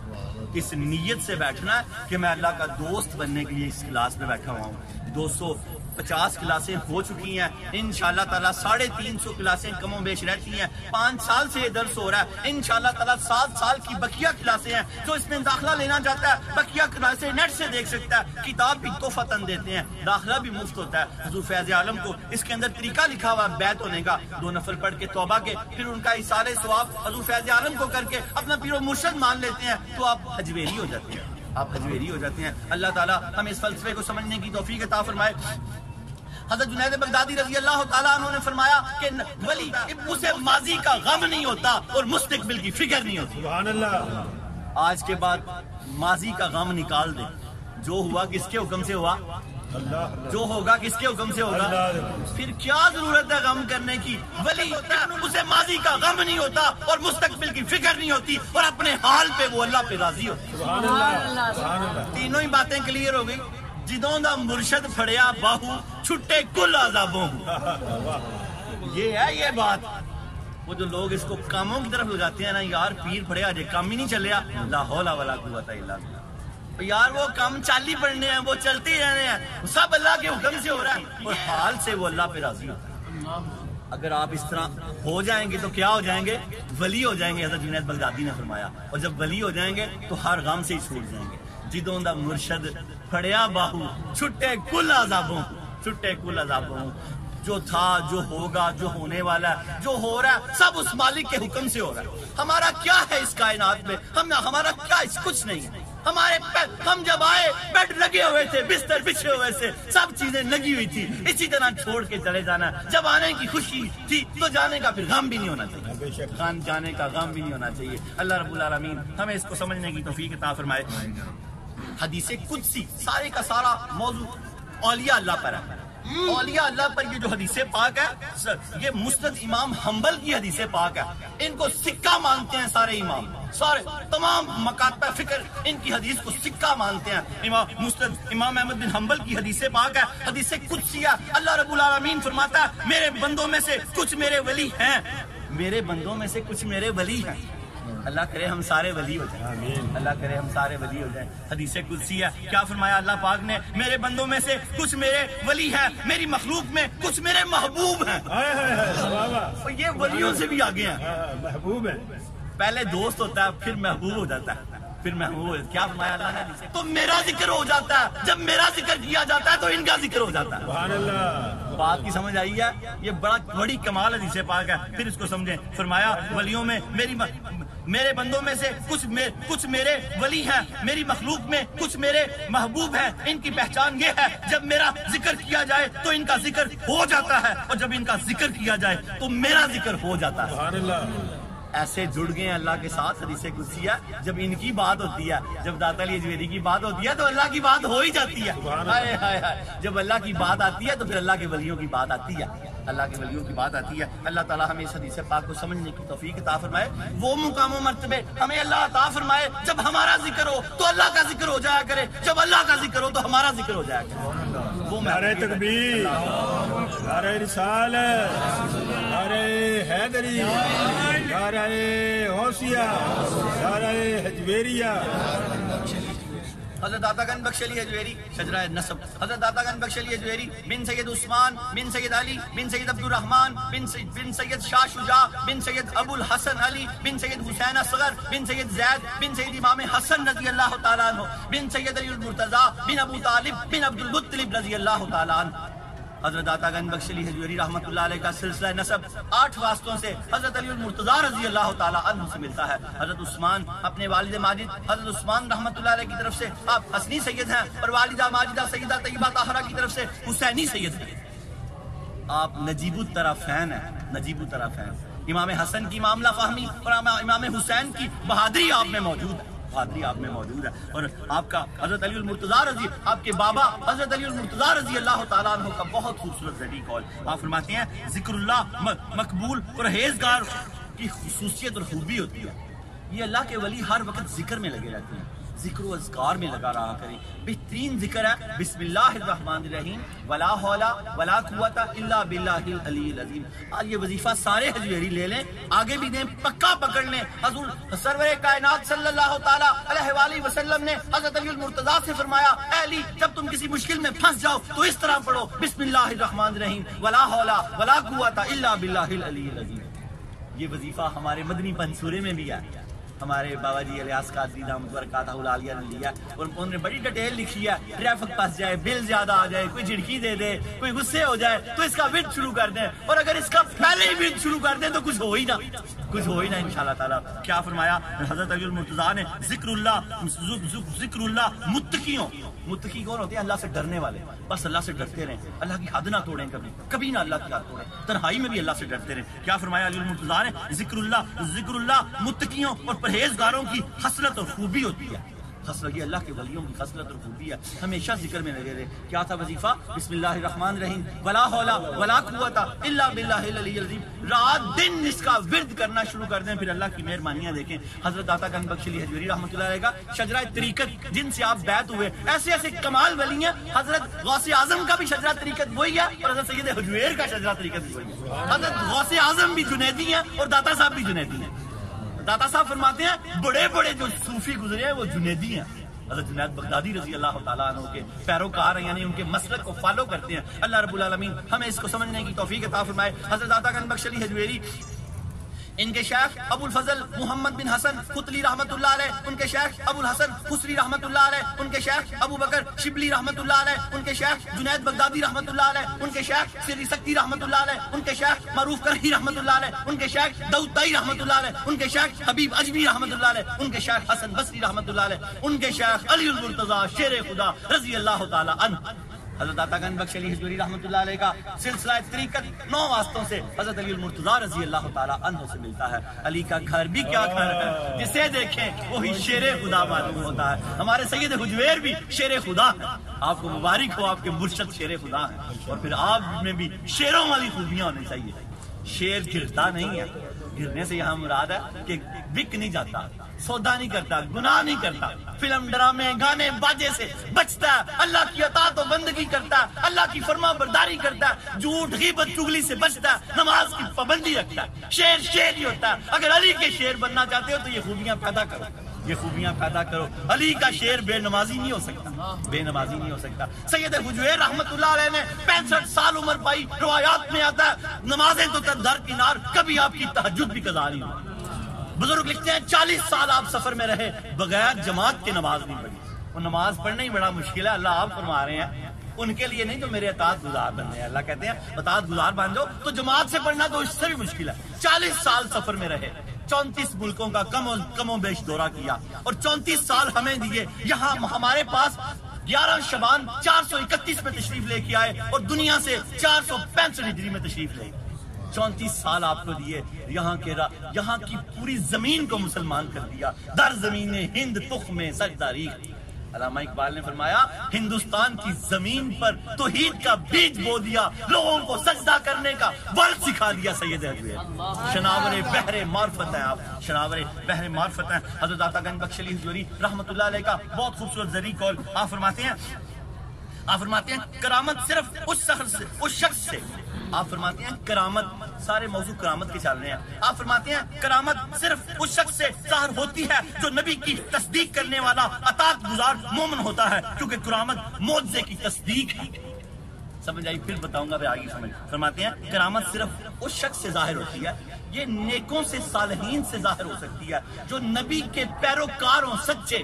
اس نیت سے بیٹھنا ہے کہ میں اللہ کا دوست بننے کے لیے اس کلاس میں بیٹھا ہوا ہوں۔ دو سو پچاس کلاسیں ہو چکی ہیں۔ انشاءاللہ تعالیٰ ساڑھے تین سو کلاسیں کم و بیش رہتی ہیں۔ پانچ سال سے یہ درس ہو رہا ہے۔ انشاءاللہ تعالیٰ سات سال کی بقیہ کلاسیں ہیں جو اس میں داخلہ لینا چاہتا ہے۔ بقیہ کلاسیں نیٹ سے دیکھ سکتا ہے۔ کتاب بھی توفتاً دیتے ہیں۔ داخلہ بھی مفت ہوتا ہے۔ حضور فیض عالم کو اس کے اندر طریقہ لکھا ہوا ہے، بیت ہونے کا۔ دو نفل پڑھ کے توبہ کے، پھر ان کا اصال ثواب حضور فیض عالم کو کر کے اپنا پیر و مرشد مان لیتے ہیں۔ تو آپ حجویری ہو جاتے ہیں۔ آپ حجویری ہو جاتے ہیں۔ اللہ تعالیٰ ہم اس فلسفے کو سمجھنے کی توفیق عطا فرمائے۔ حضرت جنید بغدادی رضی اللہ تعالیٰ عنہ نے فرمایا کہ ولی اسے ماضی کا غم نہیں ہوتا اور مستقبل کی فکر نہیں ہوتی۔ سبحان اللہ۔ آج کے بعد ماضی کا غم نکال دے۔ جو ہوا کس کے حکم سے ہوا؟ جو ہوگا کس کے حکم سے ہوگا؟ پھر کیا ضرورت ہے غم کرنے کی؟ ولی اسے ماضی کا غم نہیں ہوتا اور مستقبل کی فکر نہیں ہوتی اور اپنے حال پہ وہ اللہ پہ راضی ہوتی۔ سبحان اللہ سبحان اللہ تینوں ہی باتیں کلیئر ہو گئی۔ جدوں دا مرشد پھڑیا باہو چھٹے کل عذابوں یہ ہے یہ بات۔ وہ جو لوگ اس کو کاموں کی طرف لگاتے ہیں نا یار پیر پھڑیا جے کام ہی نہیں چلیا۔ لا حول ولا قوت الا باللہ۔ یار وہ کام چالی پڑنے ہیں، وہ چلتے رہنے ہیں۔ سب اللہ کے حکم سے ہو رہا ہے۔ اور حال سے وہ اللہ پہ راضی ہوتا ہے اگر آپ اس طرح ہو جائیں گے تو کیا ہو جائیں گے؟ ولی ہو جائیں گے، حضرت جنید بغدادی نے فرمایا۔ اور جب ولی ہو جائیں گے تو ہر غم سے ہی چھوٹ جائیں گے۔ جدوں دا مرشد پھڑیا باہو، چھٹے کل عذابوں چھٹے کل عذابوں جو تھا، جو ہوگا، جو ہونے والا ہے، جو ہو رہا ہے، سب اس مالک کے حکم سے ہو رہا ہے۔ ہمارا کیا ہے اس کائنات میں؟ ہم ہمارا کیا اس کچھ نہیں ہے۔ ہمارے ہم جب آئے، بیڈ لگے ہوئے تھے، بستر بچھے ہوئے تھے، سب چیزیں لگی ہوئی تھی۔ اسی طرح چھوڑ کے چلے جانا۔ جب آنے کی خوشی تھی، تو جانے کا پھر غم بھی نہیں ہونا چاہیے۔ خان جانے کا غم بھی نہیں ہونا چاہیے۔ اللہ رب العالمین ہمیں اس کو سمجھنے کی توفیق عطا فرمائے۔ حدیث قدسی، سارے کا سارا موضوع اولیاء اللہ پر ہے۔ اولیاء اللہ پر یہ جو حدیث پاک ہے یہ مسند امام حنبل کی حدیث پاک ہے۔ ان کو سکہ مانتے ہیں سارے امام۔ سارے، تمام مکاتب فکر ان کی حدیث کو سکہ مانتے ہیں۔ امام مسند امام احمد بن حنبل کی حدیث پاک ہے۔ حدیث قدسی ہے۔ اللہ رب العالمین فرماتا ہے، میرے بندوں میں سے کچھ میرے ولی ہیں۔ میرے بندوں میں سے کچھ میرے ولی ہیں۔ اللہ کرے ہم سارے ولی ہو جائیں۔ اللہ کرے ہم سارے ولی ہو جائیں۔ حدیث قدسی ہے۔ کیا فرمایا اللہ پاک نے؟ میرے بندوں میں سے کچھ میرے ولی ہیں میری مخلوق میں کچھ میرے محبوب ہیں۔ یہ ولیوں سے بھی آگے ہیں۔ ہاں، محبوب ہے پہلے دوست ہوتا ہے پھر محبوب ہو جاتا ہے۔ پھر محبوب کیا فرمایا اللہ نے؟ تو میرا ذکر ہو جاتا ہے۔ جب میرا ذکر کیا جاتا ہے تو ان کا ذکر ہو جاتا ہے۔ سبحان اللہ۔ بات کی سمجھ آئی ہے؟ یہ بڑا بڑی کمال حدیث پاک ہے۔ پھر اس کو سمجھیں۔ فرمایا ولیوں میں میری میرے بندوں میں سے کچھ میں کچھ میرے ولی ہیں میری مخلوق میں کچھ میرے محبوب ہیں۔ ان کی پہچان یہ ہے جب میرا ذکر کیا جائے تو ان کا ذکر ہو جاتا ہے اور جب ان کا ذکر کیا جائے تو میرا ذکر ہو جاتا ہے۔ ایسے جڑ گئے ہیں اللہ کے ساتھ حدیث قدسی ہے جب ان کی بات ہوتی ہے جب داتا علی اجمیری کی بات ہوتی ہے تو اللہ کی بات ہو ہی جاتی ہے۔ جب اللہ کی بات آتی ہے تو پھر اللہ کے ولیوں کی بات آتی ہے۔ اللہ کے ولیوں کی بات آتی ہے۔ اللہ تعالیٰ ہمیں اس حدیث پاک کو سمجھنے کی توفیق عطا فرمائے۔ وہ مقام و مرتبے ہمیں اللہ عطا فرمائے۔ جب ہمارا ذکر ہو تو اللہ کا ذکر ہو جایا کرے۔ جب اللہ کا ذکر ہو تو ہمارا ذکر ہو جایا کرے۔ وہ نعرہ تکبیر، نعرہ رسالت، نعرہ حیدری، نعرہ غوثیہ نعرہ حجویریہ حضرت داتا گن بخش علی حجویری شجرہ نصب۔ حضرت داتا گن بخش علی حجویری بن سید عثمان بن سید علی بن سید عبد الرحمن بن سید بن سید شاہ شجاع بن سید ابو الحسن علی بن سید حسین اصغر بن سید زید بن سید امام حسن رضی اللہ تعالیٰ عنہ بن سید علی المرتضی بن ابو طالب بن عبد المطلب رضی اللہ تعالیٰ عنہ۔ حضرت داتا گنج بخش علی حجویری رحمۃ اللہ علیہ کا سلسلہ نصب آٹھ واسطوں سے حضرت علی المرتضیٰ رضی اللہ تعالیٰ عنہ سے ملتا ہے۔ حضرت عثمان اپنے والد ماجد، حضرت عثمان رحمۃ اللہ علیہ کی طرف سے آپ حسنی سید ہیں اور والدہ ماجدہ سیدہ طیبہ طاہرہ کی طرف سے حسینی سید ہیں۔ آپ نجیب الطرف فین ہیں، نجیب الطرف فین۔ امام حسن کی معاملہ فہمی اور امام حسین کی بہادری آپ میں موجود ہے۔ بہادری آپ میں موجود ہے۔ اور آپ کا حضرت علی المرتضی رضی آپ کے بابا حضرت علی المرتضی رضی اللہ تعالیٰ عنہ کا بہت خوبصورت ذریع کال آپ فرماتے ہیں، ذکر اللہ مقبول اور کی خصوصیت اور خوبی ہوتی ہے۔ یہ اللہ کے ولی ہر وقت ذکر میں لگے رہتے ہیں۔ ذکر و اذکار میں لگا رہا کریں۔ بہترین ذکر ہے بسم اللہ الرحمن الرحیم، ولا حولا ولا قوت الا باللہ العلی العظیم۔ اور یہ وظیفہ سارے حجویری لے لیں، آگے بھی دیں، پکا پکڑ لیں۔ حضور سرور کائنات صلی اللہ تعالی علیہ وآلہ وسلم نے حضرت علی المرتضی سے فرمایا، اے علی، جب تم کسی مشکل میں پھنس جاؤ تو اس طرح پڑھو بسم اللہ الرحمن الرحیم، ولا حولا ولا قوت الا باللہ العلی العظیم۔ یہ وظیفہ ہمارے مدنی پنسورے میں بھی ہے۔ ہمارے بابا جی الیاس قادری دامت برکاتہ العالیہ نے لیا اور انہوں نے بڑی ڈیٹیل لکھی ہے ٹریفک پس جائے، بل زیادہ آ جائے، کوئی جھڑکی دے دے، کوئی غصے ہو جائے، تو اس کا ورد شروع کر دیں۔ اور اگر اس کا پہلے ہی ورد شروع کر دیں تو کچھ ہو ہی نہ، کچھ ہو ہی نہ انشاءاللہ تعالیٰ۔ کیا فرمایا؟ حضرت علی المرتضیٰ نے، ذکر اللہ ذکر اللہ، متقیوں۔ متقی کون ہوتے ہیں؟ اللہ سے ڈرنے والے۔ بس اللہ سے ڈرتے رہیں۔ اللہ کی حد نہ توڑیں کبھی۔ کبھی نہ اللہ کی حد توڑیں۔ تنہائی میں بھی اللہ سے ڈرتے رہیں۔ کیا فرمایا علی المرتضیٰ نے؟ ذکر اللہ ذکر اللہ، متقیوں اور پرہیزگاروں کی حسرت اور خوبی ہوتی ہے۔ خسرت یہ اللہ کے ولیوں کی خسرت اور خوبی ہے۔ ہمیشہ ذکر میں لگے رہے۔ کیا تھا وظیفہ؟ بسم اللہ الرحمن الرحیم۔ ولا حولا ولا قوت الا باللہ العلی العظیم۔ رات دن اس کا ورد کرنا شروع کر دیں۔ پھر اللہ کی مہربانیاں دیکھیں۔ حضرت داتا گنج بخش علی حجویری رحمۃ اللہ علیہ کا شجرہ طریقت جن سے آپ بیعت ہوئے۔ ایسے ایسے کمال ولی ہیں۔ حضرت غوث اعظم کا بھی شجرہ طریقت وہی ہے اور حضرت سید حجویر کا شجرہ طریقت بھی وہی ہے۔ حضرت غوث اعظم بھی جنیدی ہیں اور داتا صاحب بھی جنیدی ہیں۔ داتا صاحب فرماتے ہیں، بڑے بڑے جو صوفی گزرے ہیں، وہ جنیدی ہیں۔ حضرت جنید بغدادی رضی اللہ تعالیٰ عنہ کے پیروکار ہیں یعنی ان کے مسلک کو فالو کرتے ہیں۔ اللہ رب العالمین ہمیں اس کو سمجھنے کی توفیق عطا فرمائے۔ حضرت داتا گن بخش علی حجویری ان کے شیخ ابو الفضل محمد بن حسن قطلی رحمت اللہ علیہ ان کے شیخ ابو الحسن خسری رحمت اللہ علیہ ان کے شیخ ابو بکر شبلی رحمت اللہ علیہ ان کے شیخ جنید بغدادی رحمت اللہ علیہ ان کے شیخ سری سکتی رحمت اللہ علیہ ان کے شیخ معروف کرہی رحمت اللہ علیہ ان کے شیخ دعود تائی رحمت اللہ علیہ ان کے شیخ حبیب اجمی رحمت اللہ علیہ ان کے شیخ حسن بصری رحمت اللہ علیہ ان کے شیخ علی المرتضی شیر خدا رضی اللہ تعالی عنہ حضرت داتا گن بخش علی حجوری رحمت اللہ علیہ کا سلسلہ طریقت نو واسطوں سے حضرت علی المرتضی رضی اللہ تعالی عنہ سے ملتا ہے۔ علی کا گھر بھی کیا گھر ہے؟ جسے دیکھیں وہی شیر خدا معلوم ہوتا ہے۔ ہمارے سید حجویر بھی شیر خدا ہے آپ کو مبارک ہو، آپ کے مرشد شیر خدا ہیں۔ اور پھر آپ میں بھی شیروں والی خوبیاں ہونی چاہیے۔ شیر گرتا نہیں ہے۔ گرنے سے یہاں مراد ہے کہ بک نہیں جاتا۔ سودا نہیں کرتا، گناہ نہیں کرتا۔ فلم ڈرامے، گانے باجے سے بچتا ہے اللہ کی اطاعت و بندگی کرتا ہے اللہ کی فرما برداری کرتا ہے جھوٹ، غیبت، چگلی سے بچتا ہے نماز کی پابندی رکھتا۔ ہے شیر شیر ہی ہوتا۔ ہے اگر علی کے شیر بننا چاہتے ہو تو یہ خوبیاں پیدا کرو۔ یہ خوبیاں پیدا کرو۔ علی کا شیر بے نمازی نہیں ہو سکتا۔ بے نمازی نہیں ہو سکتا۔ سید حجویر رحمت اللہ علیہ نے پینسٹھ سال عمر پائی روایات میں آتا ہے، نمازیں تو در کنار، کبھی آپ کی تحجد بھی قضا نہیں ہوئی بزرگ لکھتے ہیں، چالیس سال آپ سفر میں رہے، بغیر جماعت کے نماز نہیں پڑھی۔ وہ نماز پڑھنا ہی بڑا مشکل ہے، اللہ آپ فرما رہے ہیں۔ ان کے لیے نہیں جو میرے اطاعت گزار بننے ہیں۔ اللہ کہتے ہیں، اطاعت گزار بن جاؤ۔ تو جماعت سے پڑھنا تو اس سے بھی مشکل ہے۔ چالیس سال سفر میں رہے، چونتیس ملکوں کا کم و کم و بیش دورہ کیا۔ اور چونتیس سال ہمیں دیے، یہاں ہمارے پاس گیارہ شبان چار سو اکتیس میں تشریف لے کے آئے اور دنیا سے چار سو پینسٹھ ہجری میں تشریف لے۔ چونتیس سال آپ کو دیے، یہاں کے یہاں کی پوری زمین کو مسلمان کر دیا۔ در زمین ہند تخ میں سجداری علامہ اقبال نے فرمایا، ہندوستان کی زمین پر توحید کا بیج بو دیا، لوگوں کو سجدہ کرنے کا ورد سکھا دیا سید حجویر شناور بحر معرفت ہیں آپ۔ شناور بحر معرفت ہیں۔ حضرت آتا گنج بخش علی رحمت اللہ علیہ کا بہت خوبصورت ذریع کول آپ فرماتے ہیں۔ آپ فرماتے ہیں کرامت صرف اس شخص سے، اس شخص سے۔ آپ فرماتے ہیں کرامت، سارے موضوع کرامت کے چل رہے ہیں۔ آپ فرماتے ہیں کرامت صرف اس شخص سے ظاہر ہوتی ہے جو نبی کی تصدیق کرنے والا اطاعت گزار مومن ہوتا ہے، کیونکہ کرامت معجزے کی تصدیق ہے۔ سمجھ آئی؟ پھر بتاؤں گا آگے سمجھ۔ فرماتے ہیں کرامت صرف اس شخص سے ظاہر ہوتی ہے، یہ نیکوں سے صالحین سے ظاہر ہو سکتی ہے، جو نبی کے پیروکار ہوں سچے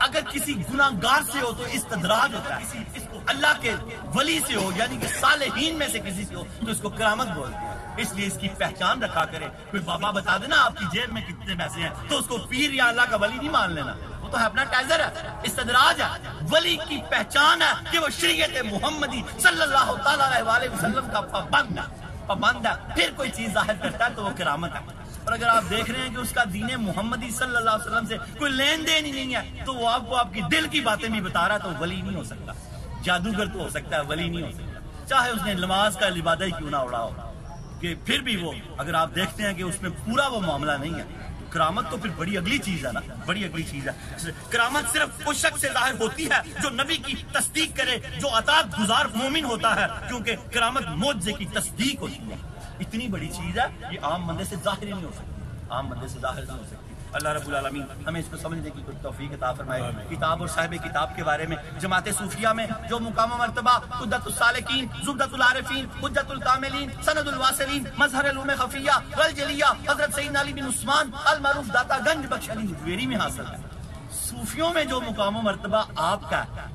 اگر کسی گناہگار سے ہو تو استدراج ہوتا ہے۔ اس کو اللہ کے ولی سے ہو یعنی کہ صالحین میں سے کسی سے ہو، تو اس کو کرامت بولتے ہیں اس لیے اس کی پہچان رکھا کرے۔ کوئی بابا بتا دینا، آپ کی جیب میں کتنے پیسے ہیں، تو اس کو پیر یا اللہ کا ولی نہیں مان لینا۔ وہ تو اپنا ٹائزر ہے استدراج ہے۔ ولی کی پہچان ہے کہ وہ شریعت محمدی صلی اللہ تعالیٰ علیہ وسلم کا پابند ہے۔ پابند ہے، پھر کوئی چیز ظاہر کرتا ہے تو وہ کرامت ہے۔ اور اگر آپ دیکھ رہے ہیں کہ اس کا دین محمدی صلی اللہ علیہ وسلم سے کوئی لین دین ہی نہیں ہے، تو وہ آپ کو آپ کی دل کی باتیں بھی بتا رہا ہے تو ولی نہیں ہو سکتا۔ جادوگر تو ہو سکتا ہے، ولی نہیں ہو سکتا۔ چاہے اس نے نماز کا لبادہ ہی کیوں نہ اڑا ہو کہ پھر بھی وہ اگر آپ دیکھتے ہیں کہ اس میں پورا وہ معاملہ نہیں ہے۔ کرامت تو پھر بڑی اگلی چیز ہے نا، بڑی اگلی چیز ہے۔ کرامت صرف اس شخص سے ظاہر ہوتی ہے جو نبی کی تصدیق کرے، جو اطاعت گزار مومن ہوتا ہے، کیونکہ کرامت معجزے کی تصدیق ہوتی ہے۔ اتنی بڑی چیز ہے، یہ عام بندے سے ظاہر نہیں ہو سکتی۔ عام بندے سے ظاہر نہیں ہو سکتی۔ اللہ رب العالمین ہمیں اس کو سمجھنے کی کچھ توفیق عطا فرمائے۔ کتاب اور صاحب کتاب کے بارے میں، جماعت صوفیہ میں، جو مقام مرتبہ قدت السالکین زبدت العارفین حجت الکاملین، سند الواصلین، مظہر علوم خفیہ، والجلیہ، حضرت سیدنا علی بن عثمان، المعروف داتا گنج بخش علی حجویری میں حاصل ہے۔ صوفیوں میں جو مقام و مرتبہ آپ کا ہے،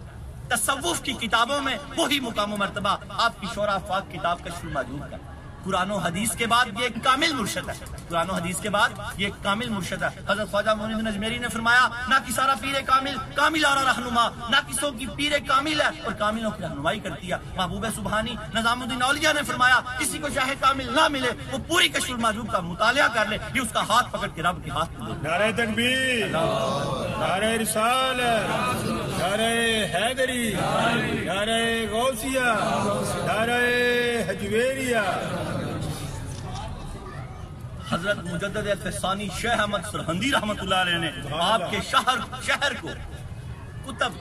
تصوف کی کتابوں میں وہی مقام و مرتبہ آپ کی شورا فاق کتاب کا شروع موجود کا قرآن و حدیث کے بعد یہ ایک کامل مرشد ہے۔ قرآن و حدیث کے بعد یہ کامل مرشد ہے۔ حضرت خواجہ مونید نجمیری نے فرمایا، نہ کی سارا پیر کامل کامل آرا رہنما، نہ کسوں کی پیر کامل ہے۔ اور کاملوں کی رہنمائی کرتی ہے۔ محبوب سبحانی نظام الدین اولیاء نے فرمایا، کسی کو شاہ کامل نہ ملے، وہ پوری کشف المعجوب کا مطالعہ کر لے، یہ اس کا ہاتھ پکڑ کے رب کے ہاتھ میں نعرہ تکبیر، نعرہ رسالت، نعرہ حیدری، نعرہ غوثیہ، نعرہ حجویریہ حضرت مجدد الفسانی شیخ احمد سرہندی رحمت اللہ علیہ نے آپ کے شہر شہر کو کتب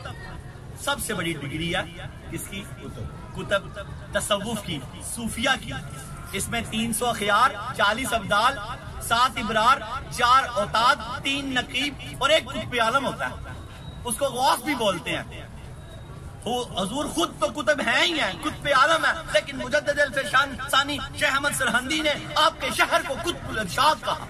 سب سے بڑی ڈگری ہے کس کی؟ کتب تصوف کی، صوفیہ کی۔ اس میں تین سو خیار، چالیس ابدال، سات ابرار، چار اوتاد، تین نقیب اور ایک قطب عالم ہوتا ہے۔ اس کو غوث بھی بولتے ہیں۔ حضور خود تو کتب ہیں ہی ہیں کتب عالم ہے لیکن مجدد الفشان ثانی شیخ احمد سرہندی نے آپ کے شہر کو کتب الارشاد کہا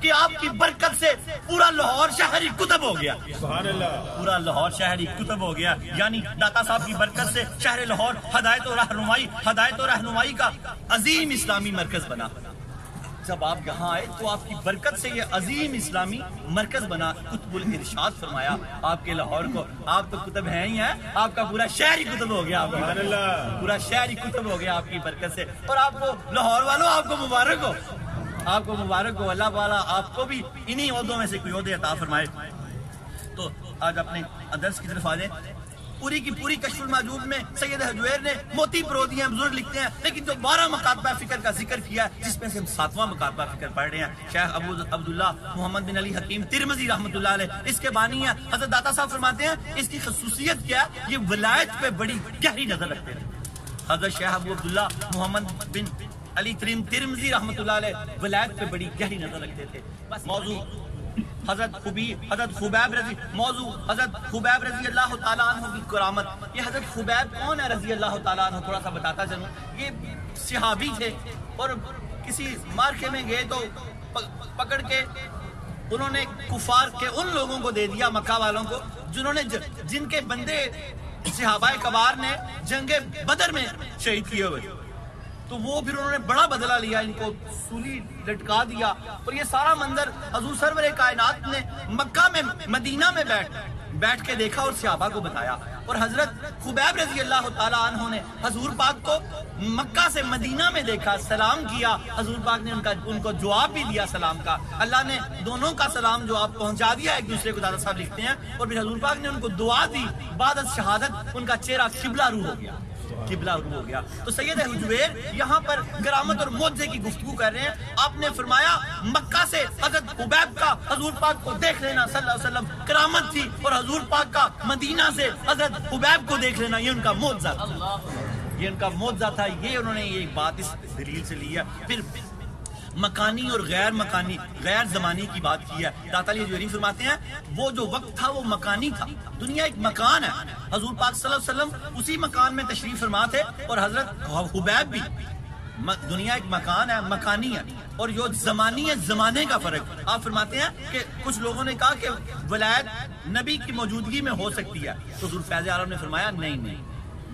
کہ آپ کی برکت سے پورا لاہور شہری کتب ہو گیا۔ سبحان اللہ۔ پورا لاہور شہری کتب ہو گیا۔ یعنی داتا صاحب کی برکت سے شہر لاہور ہدایت و رہنمائی ہدایت و رہنمائی کا عظیم اسلامی مرکز بنا۔ جب آپ یہاں آئے تو آپ کی برکت سے یہ عظیم اسلامی مرکز بنا قطب الارشاد فرمایا۔ آپ کے لاہور کو آپ تو کتب ہیں ہی ہیں۔ آپ کا پورا شہری کتب ہو گیا۔ آپ پورا شہری کتب ہو گیا آپ کی برکت سے۔ اور آپ کو لاہور والوں آپ کو مبارک ہو۔ آپ کو مبارک ہو۔ اللہ والا آپ کو بھی انہی عہدوں میں سے کوئی عہدے عطا فرمائے۔ تو آج اپنے ادرس کی طرف آ جائیں۔ پوری کی پوری کشف المعجوب میں سید حجویر نے موتی پرو دیے ہیں بزرگ لکھتے ہیں، لیکن جو بارہ مکاتبہ فکر کا ذکر کیا ہے، جس میں سے ہم ساتواں مکاتبہ فکر پڑھ رہے ہیں، شیخ ابو عبداللہ محمد بن علی حکیم ترمزی رحمۃ اللہ علیہ، اس کے بانی ہیں۔ حضرت داتا صاحب فرماتے ہیں، اس کی خصوصیت کیا ہے؟ یہ ولایت پہ بڑی گہری نظر رکھتے ہیں۔ حضرت شیخ ابو عبداللہ محمد بن علی تریم ترمزی رحمۃ اللہ علیہ، ولایت پہ بڑی گہری نظر رکھتے تھے۔ موضوع حضرت خبیب حضرت خبیب رضی موضوع حضرت خبیب رضی اللہ تعالیٰ عنہ کی کرامت۔ یہ حضرت خبیب کون ہے رضی اللہ تعالیٰ عنہ؟ تھوڑا سا بتاتا چلوں یہ صحابی تھے اور کسی مارکے میں گئے تو پکڑ کے انہوں نے کفار کے ان لوگوں کو دے دیا، مکہ والوں کو، جنہوں نے جن کے بندے صحابہ کبار نے جنگ بدر میں شہید کیے ہوئے۔ تو وہ پھر انہوں نے بڑا بدلہ لیا، ان کو سولی لٹکا دیا۔ اور یہ سارا منظر حضور سرور کائنات نے مکہ میں، مدینہ میں بیٹھ بیٹھ کے دیکھا اور صحابہ کو بتایا۔ اور حضرت خبیب رضی اللہ تعالیٰ عنہ نے حضور پاک کو مکہ سے مدینہ میں دیکھا، سلام کیا۔ حضور پاک نے ان کا، ان کو جواب بھی دیا سلام کا۔ اللہ نے دونوں کا سلام جواب پہنچا دیا، ایک دوسرے کو دادا صاحب لکھتے ہیں۔ اور پھر حضور پاک نے ان کو دعا دی، بعد از شہادت ان کا چہرہ قبلہ رو ہو گیا۔ قبلہ رو ہو گیا۔ تو سید حجویر یہاں پر کرامت اور موجے کی گفتگو کر رہے ہیں۔ آپ نے فرمایا، مکہ سے حضرت عبیب کا حضور پاک کو دیکھ لینا صلی اللہ علیہ وسلم کرامت تھی اور حضور پاک کا مدینہ سے حضرت عبیب کو دیکھ لینا، یہ ان کا موجزہ تھا۔ یہ ان کا موجزہ تھا، یہ انہوں نے یہ ایک بات اس دلیل سے لی ہے۔ پھر مکانی اور غیر مکانی، غیر زمانی کی بات کی ہے۔ داتا علی جوہری فرماتے ہیں، وہ جو وقت تھا وہ مکانی تھا۔ دنیا ایک مکان ہے۔ حضور پاک صلی اللہ علیہ وسلم اسی مکان میں تشریف فرما تھے اور حضرت حبیب بھی۔ دنیا ایک مکان ہے، مکانی ہے۔ اور جو زمانی ہے، زمانے کا فرق۔ آپ فرماتے ہیں کہ کچھ لوگوں نے کہا کہ ولایت نبی کی موجودگی میں ہو سکتی ہے۔ تو حضور فیض عالم نے فرمایا، نہیں نہیں۔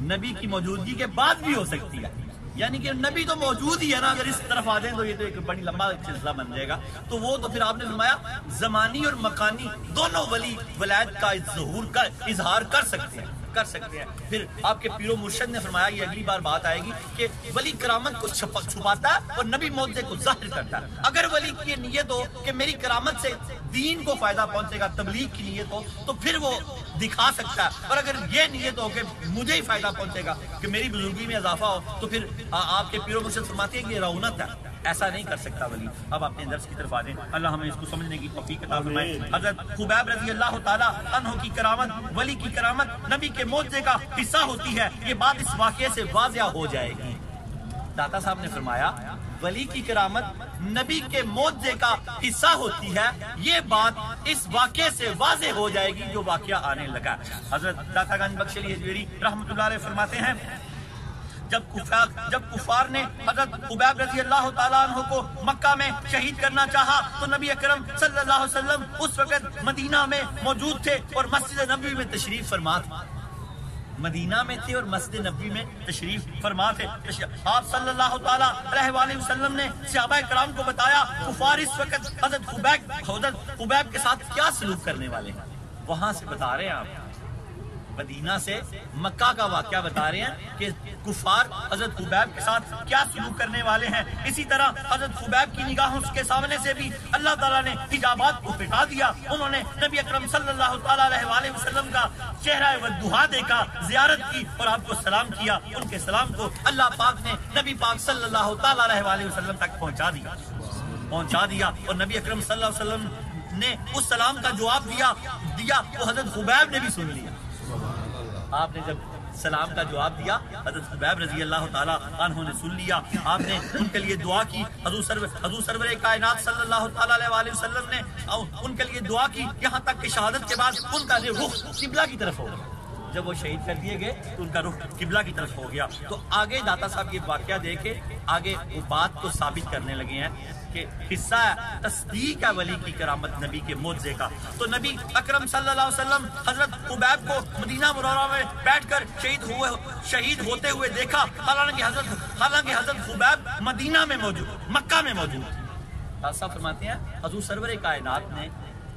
نبی کی موجودگی کے بعد بھی ہو سکتی ہے۔ یعنی کہ نبی تو موجود ہی ہے نا، اگر اس طرف آ جائیں تو یہ تو ایک بڑی لمبا سلسلہ بن جائے گا۔ تو وہ تو پھر آپ نے فرمایا، زمانی اور مکانی دونوں ولی ولایت کا ظہور کا اظہار کر سکتے ہیں۔ کر سکتے ہیں۔ پھر آپ کے پیرو مرشد نے فرمایا، یہ اگلی بار بات آئے گی کہ ولی کرامت کو چھپا- چھپاتا اور نبی موضے کو ظاہر کرتا۔ اگر ولی کی نیت ہو کہ میری کرامت سے دین کو فائدہ پہنچے گا، تبلیغ کی نیت ہو، تو پھر وہ دکھا سکتا ہے۔ اور اگر یہ نیت ہو کہ مجھے ہی فائدہ پہنچے گا کہ میری بزرگی میں اضافہ ہو، تو پھر آپ کے پیرو مرشد فرماتے ہیں کہ یہ رونت ہے۔ ایسا نہیں کر سکتا ولی۔ اب اپنے درس کی طرف آ جائیں اللہ ہمیں اس کو سمجھنے کی توفیق عطا فرمائے۔ حضرت خبیب رضی اللہ تعالیٰ عنہ کی کرامت ولی کی کرامت نبی کے موجے کا حصہ ہوتی ہے۔ یہ بات اس واقعے سے واضح ہو جائے گی۔ داتا صاحب نے فرمایا ولی کی کرامت نبی کے موجے کا حصہ ہوتی ہے۔ یہ بات اس واقعے سے واضح ہو جائے گی جو واقعہ آنے لگا۔ حضرت داتا گنج بخش علی حجویری رحمۃ اللہ علیہ فرماتے ہیں جب کفار جب کفار نے حضرت عبیب رضی اللہ تعالیٰ عنہ کو مکہ میں شہید کرنا چاہا، تو نبی اکرم صلی اللہ علیہ وسلم اس وقت مدینہ میں موجود تھے اور مسجد نبی میں تشریف فرما تھے۔ مدینہ میں تھے اور مسجد نبی میں تشریف فرما تھے۔ آپ صلی اللہ تعالیٰ علیہ وآلہ وسلم نے صحابہ کرام کو بتایا، کفار اس وقت حضرت خبیب حضرت خبیب کے ساتھ کیا سلوک کرنے والے ہیں؟ وہاں سے بتا رہے ہیں آپ۔ مدینہ سے مکہ کا واقعہ بتا رہے ہیں کہ کفار حضرت خبیب کے ساتھ کیا سلوک کرنے والے ہیں۔ اسی طرح حضرت خبیب کی نگاہوں کے سامنے سے بھی اللہ تعالیٰ نے حجابات کو پٹا دیا۔ انہوں نے نبی اکرم صلی اللہ تعالیٰ علیہ وآلہ وسلم کا چہرہ ودہا دیکھا، زیارت کی اور آپ کو سلام کیا۔ ان کے سلام کو اللہ پاک نے نبی پاک صلی اللہ تعالیٰ علیہ وآلہ وسلم تک پہنچا دیا۔ پہنچا دیا اور نبی اکرم صلی اللہ علیہ وسلم نے اس سلام کا جواب دیا دیا وہ حضرت خبیب نے بھی سن لیا۔ آپ نے جب سلام کا جواب دیا، حضرت خبیب رضی اللہ تعالیٰ عنہ نے سن لیا۔ آپ نے ان کے لیے دعا کی۔ حضور سرور حضور سرور کائنات صلی اللہ تعالیٰ علیہ وسلم نے ان کے لیے دعا کی یہاں تک کہ شہادت کے بعد ان کا رخ قبلہ کی طرف ہو گیا۔ جب وہ شہید کر دیے گئے، تو ان کا رخ قبلہ کی طرف ہو گیا۔ تو آگے داتا صاحب یہ واقعہ دے کے آگے وہ بات کو ثابت کرنے لگے ہیں۔ کہ حصہ ہے تصدیق ہے ولی کی کرامت نبی کے معجزے کا۔ تو نبی اکرم صلی اللہ علیہ وسلم حضرت قبیب کو مدینہ منورہ میں بیٹھ کر شہید ہوئے شہید ہوتے ہوئے دیکھا۔ حالانکہ حضرت حالانکہ حضرت قبیب مدینہ میں موجود، مکہ میں موجود۔ صاحب فرماتے ہیں، حضور سرور کائنات نے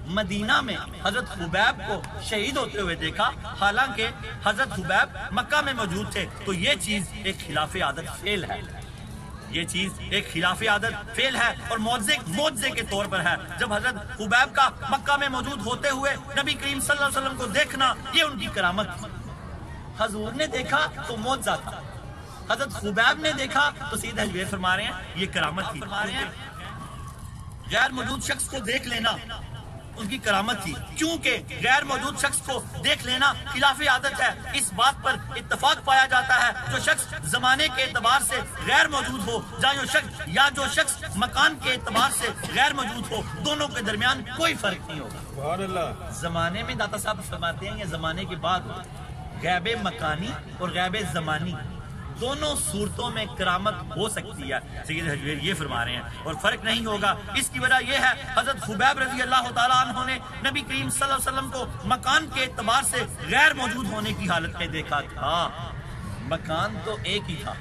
مدینہ میں حضرت خبیب کو شہید ہوتے ہوئے دیکھا۔ حالانکہ حضرت خبیب مکہ میں موجود تھے۔ تو یہ چیز ایک خلاف عادت فیل ہے۔ یہ چیز ایک خلاف عادت فیل ہے اور معجزے معجزے کے طور پر ہے۔ جب حضرت خبیب کا مکہ میں موجود ہوتے ہوئے نبی کریم صلی اللہ علیہ وسلم کو دیکھنا، یہ ان کی کرامت حضور نے دیکھا تو معجزہ تھا۔ حضرت خبیب نے دیکھا تو سید حجویر فرما رہے ہیں، یہ کرامت تھی۔ غیر موجود شخص کو دیکھ لینا۔ ان کی کرامت تھی۔ کیونکہ غیر موجود شخص کو دیکھ لینا خلاف عادت ہے اس بات پر اتفاق پایا جاتا ہے۔ جو شخص زمانے کے اعتبار سے غیر موجود ہو یا جو شخص یا جو شخص مکان کے اعتبار سے غیر موجود ہو دونوں کے درمیان کوئی فرق نہیں ہوگا۔ زمانے میں داتا صاحب فرماتے ہیں یہ زمانے کے بعد غیب مکانی اور غیب زمانی۔ دونوں صورتوں میں کرامت ہو سکتی ہے۔ سید حجویر یہ فرما رہے ہیں۔ اور فرق نہیں ہوگا۔ اس کی وجہ یہ ہے، حضرت خبیب رضی اللہ تعالیٰ عنہ نے نبی کریم صلی اللہ علیہ وسلم کو مکان کے اعتبار سے غیر موجود ہونے کی حالت میں دیکھا تھا۔ مکان تو ایک ہی تھا۔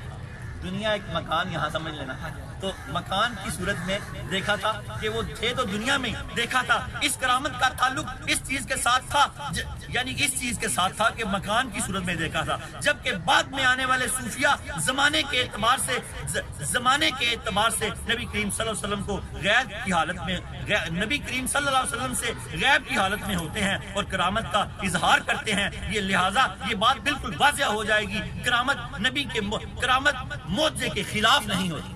دنیا ایک مکان، یہاں سمجھ لینا۔ تو مکان کی صورت میں دیکھا تھا کہ وہ تھے تو دنیا میں دیکھا تھا، اس کرامت کا تعلق اس چیز کے ساتھ تھا یعنی اس چیز کے ساتھ تھا کہ مکان کی صورت میں دیکھا تھا۔ جبکہ بعد میں آنے والے صوفیہ زمانے کے اعتبار سے زمانے کے اعتبار سے نبی کریم صلی اللہ علیہ وسلم کو غیب کی حالت میں نبی کریم صلی اللہ علیہ وسلم سے غیب کی حالت میں ہوتے ہیں اور کرامت کا اظہار کرتے ہیں۔ یہ لہٰذا یہ بات بالکل واضح ہو جائے گی۔ کرامت نبی کے کرامت معجزے کے خلاف نہیں ہوتی۔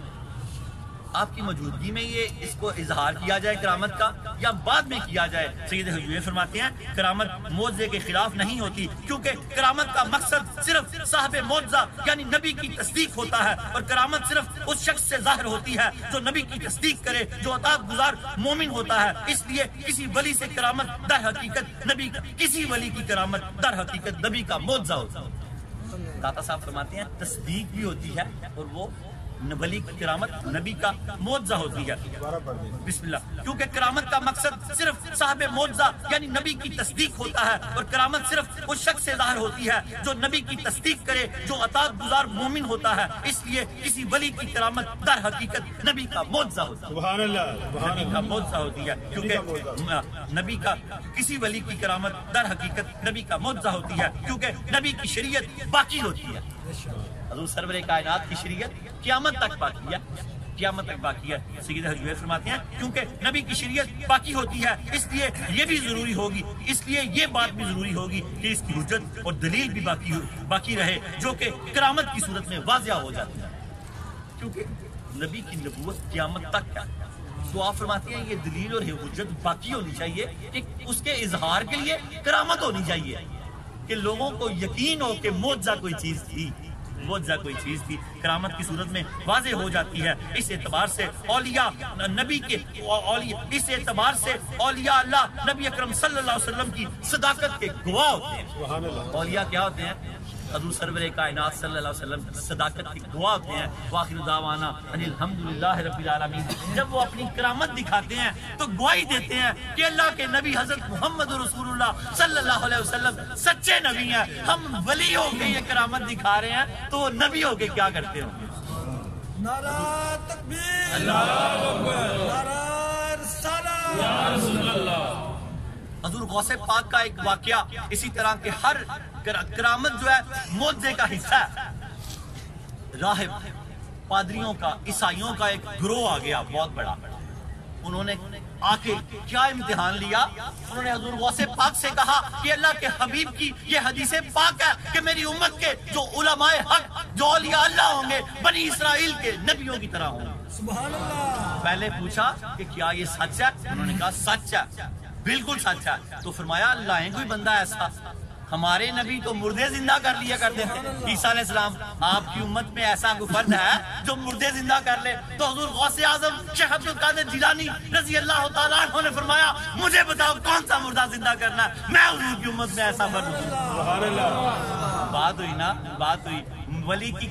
آپ کی موجودگی میں یہ اس کو اظہار کیا جائے کرامت کا یا بعد میں کیا جائے؟ سید حجویر فرماتے ہیں، کرامت معجزے کے خلاف نہیں ہوتی، کیونکہ کرامت کا مقصد صرف صاحب معجزہ یعنی نبی کی تصدیق ہوتا ہے، اور کرامت صرف اس شخص سے ظاہر ہوتی ہے جو نبی کی تصدیق کرے، جو اطاعت گزار مومن ہوتا ہے۔ اس لیے کسی ولی سے کرامت در حقیقت نبی کسی ولی کی کرامت در حقیقت نبی کا معجزہ ہوتا ہے۔ داتا صاحب فرماتے ہیں، تصدیق بھی ہوتی ہے اور وہ ولی کی کرامت نبی کا معجزہ ہوتی ہے بسم اللہ۔ کیونکہ کرامت کا مقصد صرف صاحب معجزہ یعنی نبی کی تصدیق ہوتا ہے اور کرامت صرف اس شخص سے ظاہر ہوتی ہے جو نبی کی تصدیق کرے جو اطاعت گزار مومن ہوتا ہے۔ اس لیے کسی ولی کی کرامت در حقیقت نبی کا معجزہ ہوتا ہے۔ سبحان اللہ نبی کا معجزہ ہوتی ہے۔ کیونکہ نبی کا کسی ولی کی کرامت در حقیقت نبی کا معجزہ ہوتی ہے۔ کیونکہ نبی کی شریعت باقی ہوتی ہے۔ حضور سرور کائنات کی شریعت قیامت تک باقی ہے۔ قیامت تک باقی ہے۔ سید حجویر فرماتے ہیں، کیونکہ نبی کی شریعت باقی ہوتی ہے، اس لیے یہ بھی ضروری ہوگی، اس لیے یہ بات بھی ضروری ہوگی کہ اس کی حجت اور دلیل بھی باقی ہو، باقی رہے، جو کہ کرامت کی صورت میں واضح ہو جاتی ہے۔ کیونکہ نبی کی نبوت قیامت تک ہے۔ تو آپ فرماتے ہیں، یہ دلیل اور حجت باقی ہونی چاہیے، کہ اس کے اظہار کے لیے کرامت ہونی چاہیے۔ کہ لوگوں کو یقین ہو کہ موجزہ کوئی چیز تھی۔ موجزہ کوئی چیز تھی۔ کرامت کی صورت میں واضح ہو جاتی ہے۔ اس اعتبار سے اولیاء نبی کے اولیاء اس اعتبار سے اولیاء اللہ نبی اکرم صلی اللہ علیہ وسلم کی صداقت کے گواہ ہوتے ہیں۔ اولیاء کیا ہوتے ہیں؟ حضور سرور کائنات صلی اللہ علیہ وسلم کی صداقت کی گواہ ہوتے ہیں واخر دعوانا ان الحمدللہ رب العالمین۔ جب وہ اپنی کرامت دکھاتے ہیں تو گواہی دیتے ہیں کہ اللہ کے نبی حضرت محمد رسول اللہ صلی اللہ علیہ وسلم سچے نبی ہیں۔ ہم ولی ہو کے یہ کرامت دکھا رہے ہیں تو وہ نبی ہو کے کیا کرتے ہوں گے؟ نعرہ تکبیر۔ نعرہ رسالہ۔ حضور غوث پاک کا ایک واقعہ اسی طرح کے ہر کرامت جو ہے موجزے کا حصہ ہے۔ راہب پادریوں کا عیسائیوں کا ایک گروہ آ گیا بہت بڑا۔ انہوں نے آ کے کیا امتحان لیا؟ انہوں نے حضور غوث پاک سے کہا کہ اللہ کے حبیب کی یہ حدیث پاک ہے کہ میری امت کے جو علماء حق جو اولیاء اللہ ہوں گے بنی اسرائیل کے نبیوں کی طرح ہوں گے۔ سبحان اللہ۔ پہلے پوچھا کہ کیا یہ سچ ہے؟ انہوں نے کہا سچ ہے۔ بالکل سچ ہے۔ تو فرمایا اللہ ہے کوئی بندہ ایسا؟ ہمارے نبی تو مردے زندہ کر لیا کرتے تھے۔ عیسیٰ علیہ السلام، آپ کی امت میں ایسا کوئی فرد ہے جو مردے زندہ کر لے؟ تو حضور غوث اعظم، شیخ عبد القادر جیلانی رضی اللہ تعالیٰ عنہ نے فرمایا، مجھے بتاؤ کون سا مردہ زندہ کرنا ہے؟ میں حضور کی امت میں ایسا فرد ہوں۔ بات ہوئی نا، بات ہوئی۔ ولی کی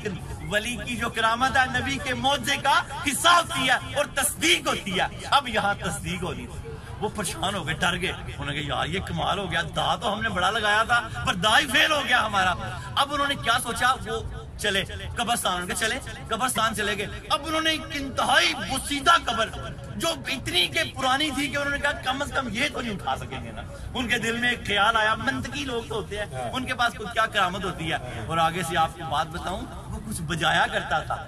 ولی کی جو کرامت ہے، نبی کے معجزے کا حصہ ہوتی ہے اور تصدیق ہوتی ہے۔ اب یہاں تصدیق ہونی تھی۔ وہ پریشان ہو گئے، ڈر گئے۔ انہوں نے کہا، یار، یہ کمال ہو گیا دا تو ہم نے بڑا لگایا تھا، پر دا ہی فیل ہو گیا ہمارا۔ اب انہوں نے کیا سوچا؟ وہ چلے، قبرستان۔ ان کے چلے، قبرستان چلے گئے۔ اب انہوں نے ایک انتہائی بسیدہ قبر، جو اتنی کے پرانی تھی کہ انہوں نے کہا، کم از کم یہ تو نہیں اٹھا سکیں گے نا۔ ان کے دل میں ایک خیال آیا، منطقی لوگ تو ہوتے ہیں۔ ان کے پاس کوئی کیا کرامت ہوتی ہے؟ اور آگے سے آپ کو بات بتاؤں، وہ کچھ بجایا کرتا تھا۔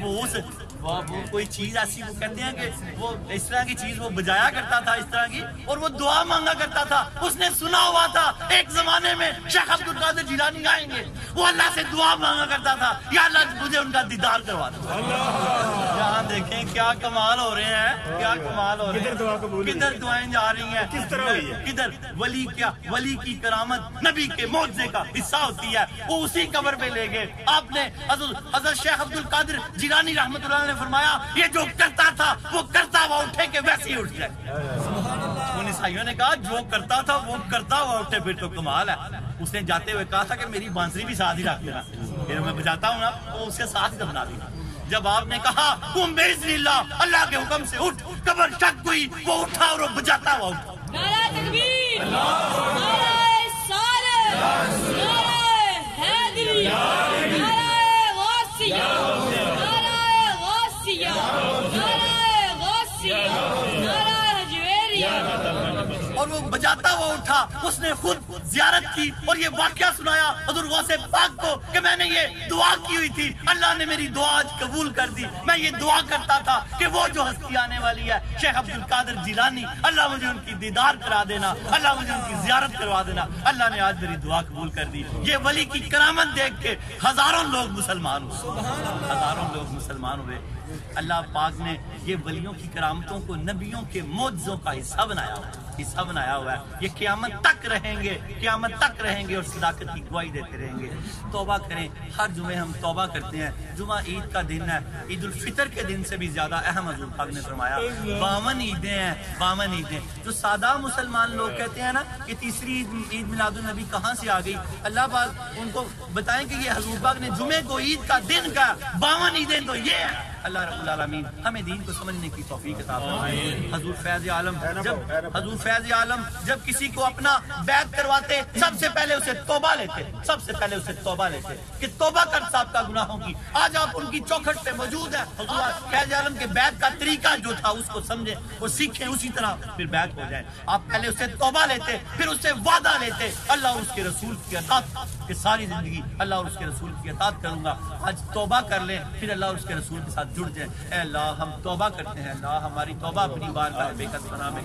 وہ اس وہ کوئی چیز ایسی وہ کہتے ہیں کہ وہ اس طرح کی چیز وہ بجایا کرتا تھا اس طرح کی اور وہ دعا مانگا کرتا تھا۔ اس نے سنا ہوا تھا ایک زمانے میں شیخ عبد القادر جیلانی آئیں گے۔ وہ اللہ سے دعا مانگا کرتا تھا یا اللہ مجھے ان کا دیدار کروا دو۔ یہاں دیکھیں کیا کمال ہو رہے ہیں کیا کمال ہو رہے ہیں؟ کدھر دعائیں جا رہی ہیں؟ کس طرح ہوئی ہے؟ کدھر؟ ولی کیا؟ ولی کی کرامت نبی کے معجزے کا حصہ ہوتی ہے۔ وہ اسی قبر پہ لے گئے۔ آپ نے حضرت حضرت شیخ عبد القادر جیلانی رحمت اللہ نے فرمایا، یہ جو کرتا تھا، وہ کرتا ہوا اٹھے کہ ویسے ہی اٹھ جائے۔ ان عیسائیوں نے کہا، جو کرتا تھا، وہ کرتا ہوا اٹھے، پھر تو کمال ہے۔ اس نے جاتے ہوئے کہا تھا کہ میری بانسری بھی ساتھ ہی رکھ دینا۔ پھر میں بجاتا ہوں نا، وہ اس کے ساتھ ہی دفنا دینا جب آپ نے کہا تم بے اللہ اللہ کے حکم سے اٹھ، قبر شک ہوئی، وہ اٹھا اور وہ بجاتا ہوا اٹھا۔ نعرہ تکبیر، نعرہ صالح نعرہ حیدری، نعرہ غوثیہ نعرہ غوثیہ نعرہ غوثیہ نعرہ حجویریہ اور وہ بجاتا ہوا اٹھا، اس نے خود زیارت کی اور یہ واقعہ سنایا۔ حضور غوث پاک کو کہ میں نے یہ دعا کی ہوئی تھی۔ اللہ نے میری دعا آج قبول کر دی۔ میں یہ دعا کرتا تھا کہ وہ جو ہستی آنے والی ہے، شیخ عبد القادر جیلانی، اللہ مجھے ان کی دیدار کرا دینا، اللہ مجھے ان کی زیارت کروا دینا۔ اللہ نے آج میری دعا قبول کر دی۔ یہ ولی کی کرامت دیکھ کے ہزاروں لوگ مسلمان ہوئے۔ ہزاروں لوگ مسلمان ہوئے۔ اللہ پاک نے یہ ولیوں کی کرامتوں کو نبیوں کے معجزوں کا حصہ بنایا ہوا ہے حصہ بنایا ہوا ہے۔ یہ قیامت تک رہیں گے، قیامت تک رہیں گے اور صداقت کی گواہی دیتے رہیں گے۔ توبہ کریں۔ ہر جمعے ہم توبہ کرتے ہیں۔ جمعہ عید کا دن ہے۔ عید الفطر کے دن سے بھی زیادہ اہم حضور پاک نے فرمایا۔ باون عیدیں ہیں، باون عیدیں۔ جو سادہ مسلمان لوگ کہتے ہیں نا کہ تیسری عید عید میلاد النبی کہاں سے آ گئی؟ اللہ پاک ان کو بتائیں کہ یہ حضور پاک نے جمعے کو عید کا دن کا باون عیدیں تو یہ ہے اللہ رب العالمین ہمیں دین کو سمجھنے کی توفیق عطا فرمائے۔ حضور فیض عالم جب حضور فیض عالم جب کسی کو اپنا بیعت کرواتے سب سے پہلے اسے توبہ لیتے سب سے پہلے اسے توبہ لیتے کہ توبہ کر صاحب کا گناہوں کی۔ آج آپ ان کی چوکھٹ پہ موجود ہیں۔ حضور فیض عالم کے بیعت کا طریقہ جو تھا اس کو سمجھیں وہ سیکھیں اسی طرح پھر بیعت ہو جائے آپ پہلے اسے توبہ لیتے پھر اس سے وعدہ لیتے اللہ اور اس کے رسول کی اطاعت کہ ساری زندگی اللہ اور اس کے رسول کی اطاعت کروں گا۔ آج توبہ کر لیں پھر اللہ اور اس کے رسول کے ساتھ جڑ جائیں اے اللہ ہم توبہ کرتے ہیں۔ اللہ ہماری توبہ اپنی بار بار بے قد بنا میں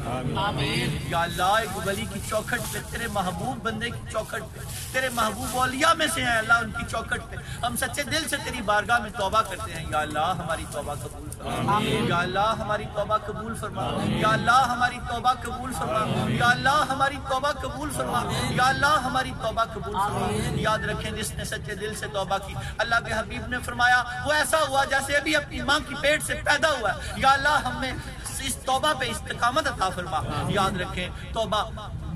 یا اللہ ایک ولی کی چوکھٹ پہ تیرے محبوب بندے کی چوکھٹ پہ تیرے محبوب اولیاء میں سے ہیں۔ اللہ ان کی چوکھٹ پہ۔ ہم سچے دل سے تیری بارگاہ میں توبہ کرتے ہیں۔ یا اللہ ہماری توبہ قبول یا اللہ ہماری توبہ قبول فرما. یا اللہ ہماری توبہ قبول فرما. یا اللہ ہماری توبہ قبول فرما. یا اللہ ہماری توبہ قبول فرما. یاد رکھیں جس نے سچے دل سے توبہ کی. اللہ کے حبیب نے فرمایا وہ ایسا ہوا جیسے ابھی اپنی ماں کی پیٹ سے پیدا ہوا ہے۔ یا اللہ ہم نے اس توبہ پہ استقامت عطا فرما۔ یاد رکھیں توبہ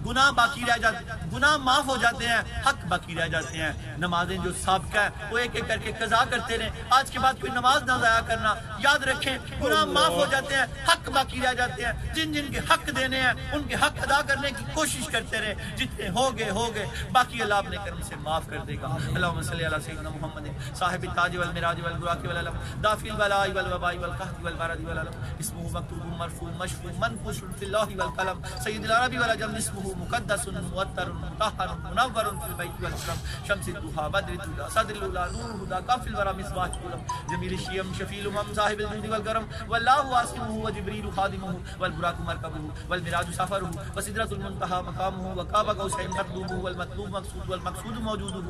گناہ باقی رہ جاتے گناہ معاف ہو جاتے ہیں، حق باقی رہ جاتے ہیں۔ نمازیں جو سابقہ ہے وہ ایک ایک کر کے قضا کرتے رہیں۔ آج کے بعد کوئی نماز نہ ضائع کرنا، یاد رکھیں، گناہ معاف ہو جاتے ہیں، حق باقی رہ جاتے ہیں۔ جن جن کے حق دینے ہیں، ان کے حق ادا کرنے کی کوشش کرتے رہے جتنے ہو گئے ہو گئے۔ باقی اللہ اپنے کرم سے معاف کر دے گا۔ اللہم صلی اللہ سیدنا محمد، صاحب التاج والمراج والبراق والعلم، دافی البلاء والوباء والقحط والبرد والعلم۔ اسمه مكتوب مرفوع، مشفوع، منقوش في الله والقلم۔ سيد العربي والعجم، اسمه مقدس موتر مطهر منور في البيت والحرم شمس الضحى بدر الدجى صدر الأولى نور الهدى كف الورى مصباح الظلم جميل الشيم شفيع الامم صاحب الجود والكرم. والله واسمه وجبريل خادمه. والبراق مركبه والمراج سفره. وسدرة المنتهى مقامه وقاب قوسين مطلوبه والمطلوب مقصود والمقصود موجوده.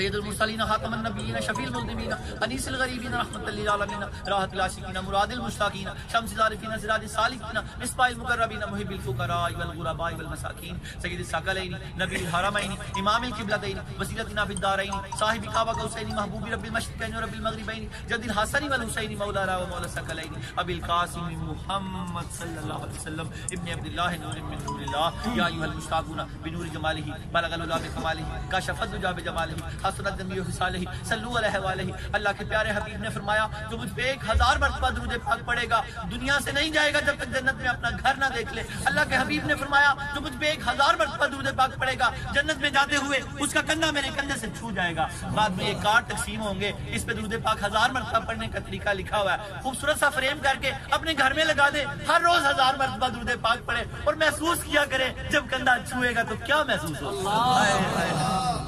سید المرسلین خاتم النبیین، شفیع المذنبین انیس الغریبین، رحمت للعالمین، راحت العاشقین، مراد المشتاقین، شمس العارفین سراج السالکین، مصباح المقربین، محب الفقراء والغرباء والمساکین، سید الثقلین، نبی الحرمین، امام القبلتین، وسیلتنا فی الدارین، صاحب کعبہ قوسین محبوب رب المشرقین و رب المغربین، جد الحسن والحسین، مولانا و مولا الثقلین ابی القاسم محمد صلی اللہ علیہ وسلم، ابن عبد اللہ نور من نور اللہ، یا ایها المشتاقون بنور جمالہ بلغ العلا بکمالہ کشف الدجى بجمالہ حسنت جمی و حسالہ صلو علیہ وآلہ۔ اللہ کے پیارے حبیب نے فرمایا جو مجھ پہ ایک ہزار مرتبہ درود پاک پڑے گا دنیا سے نہیں جائے گا جب تک جنت میں اپنا گھر نہ دیکھ لے۔ اللہ کے حبیب نے فرمایا جو مجھ پہ ایک ہزار مرتبہ درود پاک پڑے گا جنت میں جاتے ہوئے اس کا کندھا میرے کندھے سے چھو جائے گا۔ بعد میں یہ کارڈ تقسیم ہوں گے۔ اس پہ درود پاک ہزار مرتبہ پڑھنے کا طریقہ لکھا ہوا ہے۔ خوبصورت سا فریم کر کے اپنے گھر میں لگا دے۔ ہر روز ہزار مرتبہ درود پاک پڑھے۔ اور محسوس کیا کرے جب کندھا چھوئے گا تو کیا محسوس ہو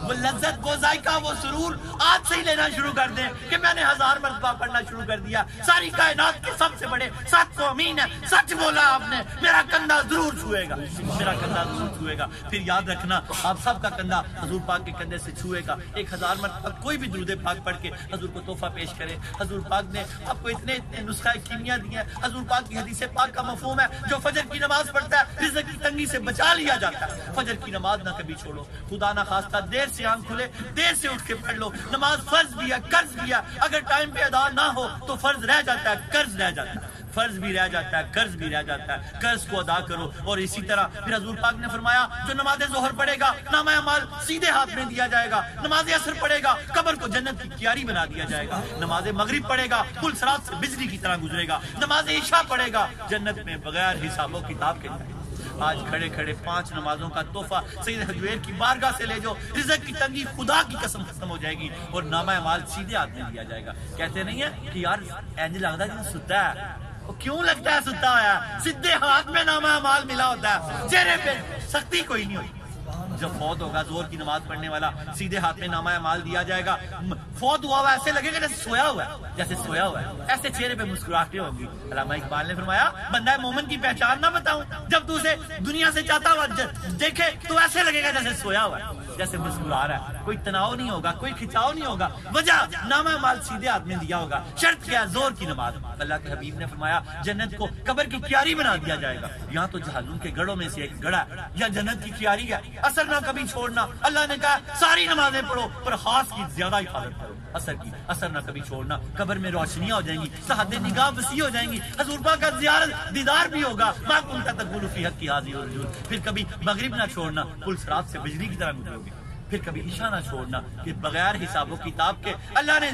وہ لذت وہ ذائقہ وہ سرور آج سے ہی لینا شروع کر دیں کہ میں نے ہزار مرتبہ پڑھنا شروع کر دیا۔ ساری کائنات کے سب سے بڑے سات کو امین ہے، سچ بولا آپ نے، میرا کندھا ضرور چھوئے گا۔ میرا کندھا ضرور چھوئے گا۔ پھر یاد رکھنا، آپ سب کا کندھا حضور پاک کے کندھے سے چھوئے گا۔ ایک ہزار مرتبہ کوئی بھی درود پاک پڑھ کے حضور کو تحفہ پیش کرے۔ حضور پاک نے آپ کو اتنے اتنے نسخہ کیمیا دیے ہیں۔ حضور پاک کی حدیث پاک کا مفہوم ہے، جو فجر کی نماز پڑھتا ہے، رزق کی تنگی سے بچا لیا جاتا ہے۔ فجر کی نماز نہ کبھی چھوڑو۔ خدا نہ خواستہ دیر سے آنکھ کھلے، دیر سے اٹھ کے پڑھ لو، نماز فرض بھی ہے، قرض بھی ہے۔ اگر ٹائم پہ ادا نہ ہو تو فرض رہ جاتا ہے، قرض رہ جاتا ہے۔ فرض بھی رہ جاتا ہے، قرض بھی رہ جاتا ہے۔ قرض کو ادا کرو۔ اور اسی طرح پھر حضور پاک نے فرمایا، جو نماز ظہر پڑھے گا، نامہ مال سیدھے ہاتھ میں دیا جائے گا۔ نماز اثر پڑھے گا، قبر کو جنت کی کیاری بنا دیا جائے گا۔ نماز مغرب پڑھے گا پل سرات سے بجلی کی طرح گزرے گا۔ نماز عشاء پڑھے گا۔ جنت میں بغیر حساب و کتاب کے جائے گا آج کھڑے کھڑے پانچ نمازوں کا تحفہ سید حجویر کی بارگاہ سے لے جو رزق کی تنگی خدا کی قسم ختم ہو جائے گی اور نامہ مال سیدھے ہاتھ میں لیا جائے گا۔ کہتے نہیں ہے کہ یار اینج لگتا ہے کہ ستا ہے۔ وہ کیوں لگتا ہے ستا ہوا سیدھے ہاتھ میں نامہ مال ملا ہوتا ہے۔ چہرے پہ سختی کوئی نہیں ہوئی۔ جب فوت ہوگا، زور کی نماز پڑھنے والا سیدھے ہاتھ میں نامہ مال دیا جائے گا۔ فوت ہوا ہوا، ایسے لگے گا جیسے سویا ہوا ہے، جیسے سویا ہوا ہے۔ ایسے چہرے پہ مسکراہٹیں ہوں گی علامہ اقبال نے فرمایا، بندہ مومن کی پہچان نہ بتاؤں، جب تو اسے دنیا سے چاہتا ہوا دیکھے تو ایسے لگے گا جیسے سویا ہوا ہے۔ جیسے مسکرا رہا ہے۔ کوئی تناؤ نہیں ہوگا، کوئی کھچاؤ نہیں ہوگا۔ وجہ، نامہ مال سیدھے ہاتھ میں دیا ہوگا۔ شرط کیا زور کی نماز۔ اللہ کے حبیب نے فرمایا، جنت کو قبر کی کیاری بنا دیا جائے گا۔ یہاں تو جہنم کے گڑوں میں سے ایک گڑا ہے۔ یا جنت کی کیاری ہے۔ اثر نہ کبھی چھوڑنا۔ اللہ نے کہا، ساری نمازیں پڑھو، پر خاص کی زیادہ حفاظت کرو۔ اثر کی، اثر نہ کبھی چھوڑنا، قبر میں روشنیاں ہو جائیں گی، صحت نگاہ وسیع ہو جائیں گی، حضور پاک کا زیارت دیدار بھی ہوگا ماں کل کا تقبول فی حق کی حاضر اور پھر کبھی مغرب نہ چھوڑنا کل رات سے بجلی کی طرح نکلو گے۔ پھر کبھی عشاء نہ چھوڑنا، کہ بغیر حساب و کتاب کے اللہ نے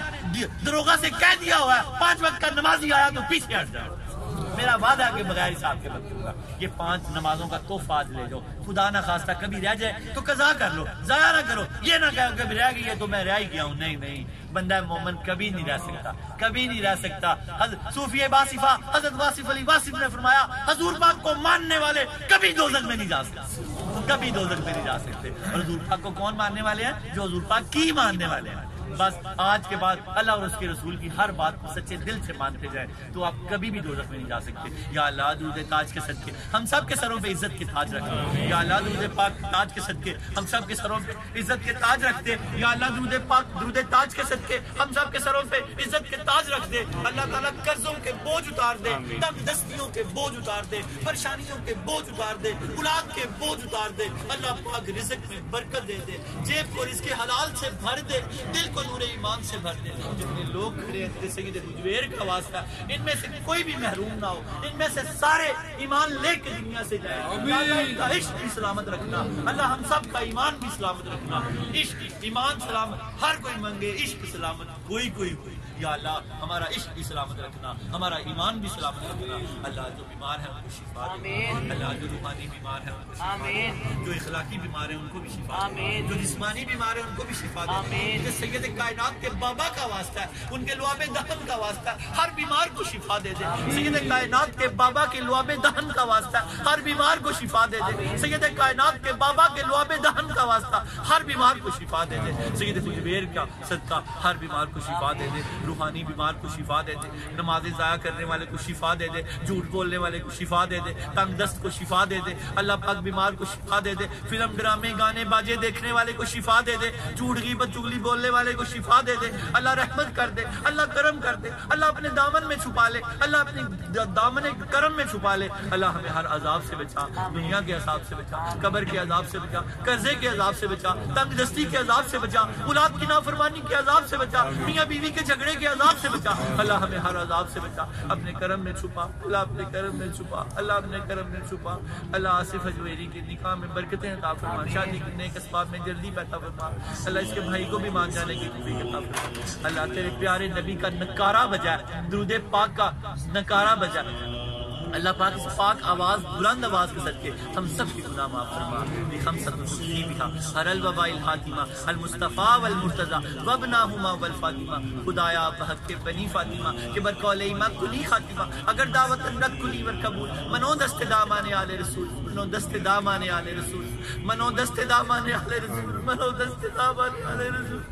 دروگا سے کہہ دیا ہوا ہے، پانچ وقت کا نمازی آیا تو پیچھے ہٹ جاؤ۔ میرا وعدہ ہے کہ بغیر حساب کے بچوں گا۔ یہ پانچ نمازوں کا تحفہ آج لے جاؤ۔ خدا نہ خواستہ کبھی رہ جائے تو قضا کر لو ضائع نہ کرو۔ یہ نہ کہو کبھی رہ گئی ہے تو میں رہ ہی گیا ہوں۔ نہیں نہیں۔ بندہ مومن کبھی نہیں رہ سکتا، کبھی نہیں رہ سکتا۔ حضرت صوفی باصفہ حضرت واصف علی واصف نے فرمایا، حضور پاک کو ماننے والے کبھی دوزخ میں نہیں جا سکتے۔ کبھی دوزخ میں نہیں جا سکتے۔ اور حضور پاک کو کون ماننے والے ہیں؟ جو حضور پاک کی ماننے والے ہیں۔ بس آج کے بعد اللہ اور اس کے رسول کی ہر بات کو سچے دل سے مانتے جائیں تو آپ کبھی بھی دوزخ میں نہیں جا سکتے۔ یا اللہ درود تاج کے صدقے ہم سب کے سروں پہ عزت کے تاج رکھتے یا اللہ درود پاک تاج کے صدقے ہم سب کے سروں پہ عزت کے تاج رکھتے یا اللہ درود پاک درود تاج کے صدقے ہم سب کے سروں پہ عزت کے تاج رکھ دے اللہ تعالیٰ قرضوں کے بوجھ اتار دے تنگ دستیوں کے بوجھ اتار دے پریشانیوں کے بوجھ اتار دے اولاد کے بوجھ اتار دے۔ اللہ پاک رزق میں برکت دے دے جیب کو رزق حلال سے بھر دے۔ دل کو نور ایمان سے بھر دے جتنے لوگ کھڑے ہیں جیسے سید حجویر کا واسطہ ان میں سے کوئی بھی محروم نہ ہو۔ ان میں سے سارے ایمان لے کے دنیا سے جائے اللہ ان کا عشق بھی سلامت رکھنا۔ اللہ ہم سب کا ایمان بھی سلامت رکھنا۔ عشق ایمان سلامت ہر کوئی منگے عشق سلامت کوئی کوئی کوئی۔ یا اللہ ہمارا عشق بھی سلامت رکھنا ہمارا ایمان بھی سلامت رکھنا۔ اللہ جو بیمار ہے ان کو شفا دے۔ اللہ جو روحانی بیمار ہے ان کو شفا دے۔ جو اخلاقی بیمار ہے ان کو بھی شفا دے۔ جو جسمانی بیمار ہے ان کو بھی شفا دے۔ جو سید کائنات کے بابا کا واسطہ ہے ان کے لعاب دہن کا واسطہ ہے ہر بیمار کو شفا دے دے۔ سید کائنات کے بابا کے لعاب دہن کا واسطہ ہے ہر بیمار کو شفا دے دے۔ سید کائنات کے بابا کے لعاب دہن کا واسطہ ہر بیمار کو شفا دے دے۔ سید حجبیر کا صدقہ ہر بیمار کو شفا دے دے۔ روحانی بیمار کو شفا دے دے نماز ضائع کرنے والے کو شفا دے دے، جھوٹ بولنے والے کو شفا دے دے، تنگ دست کو شفا دے دے، اللہ پاک بیمار کو شفا دے دے، فلم، ڈرامے، گانے باجے دیکھنے والے کو شفا دے دے جھوٹ غیبت چگلی بولنے والے کو شفا دے دے، اللہ رحمت کر دے، اللہ کرم کر دے، اللہ اپنے دامن میں چھپا لے، اللہ اپنے دامن کرم میں چھپا لے، اللہ ہمیں ہر عذاب سے بچا، دنیا کے عذاب سے بچا، قبر کے عذاب سے بچا، قرضے کے عذاب سے بچا، تنگ دستی کے عذاب سے بچا، اولاد کی نافرمانی کے عذاب سے بچا، میاں بیوی کے جھگڑے کے عذاب سے بچا۔ اللہ ہمیں ہر عذاب سے بچا۔ اپنے کرم میں چھپا۔ اللہ اپنے کرم میں چھپا۔ اللہ اپنے کرم میں چھپا۔ اللہ آصف اجویری کے نکاح میں برکتیں عطا فرما۔ شادی کے نیک اسباب میں جلدی پیدا فرما۔ اللہ اس کے بھائی کو بھی مان جانے کی توفیق عطا فرما۔ اللہ تیرے پیارے نبی کا نکارہ بجائے، درود پاک کا نکارہ بجائے۔ اللہ پاک اس پاک آواز، بلند آواز کے صدقے ہم سب کی گناہ معاف فرما۔ ہم بخمسۃ الصدقی بها ہر الوباء الحاتمہ المصطفى والمرتضى وابناهما والفاطمہ۔ خدایا بحق کے بنی فاطمہ، کہ بر قول ایمان کلی خاتمہ۔ اگر دعوت رد کلی ور قبول، منو دست دامان آل رسول، منو دست دامان آل رسول، منو دست دامان آل رسول، منو دست دامان آل رسول،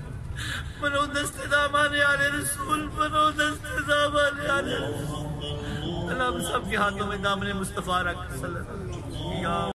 منو دست دامان آل رسول، منو دست دامان آل رسول۔ اللہ ہم سب کے ہاتھوں میں دامن مصطفیٰ رکھ۔ یا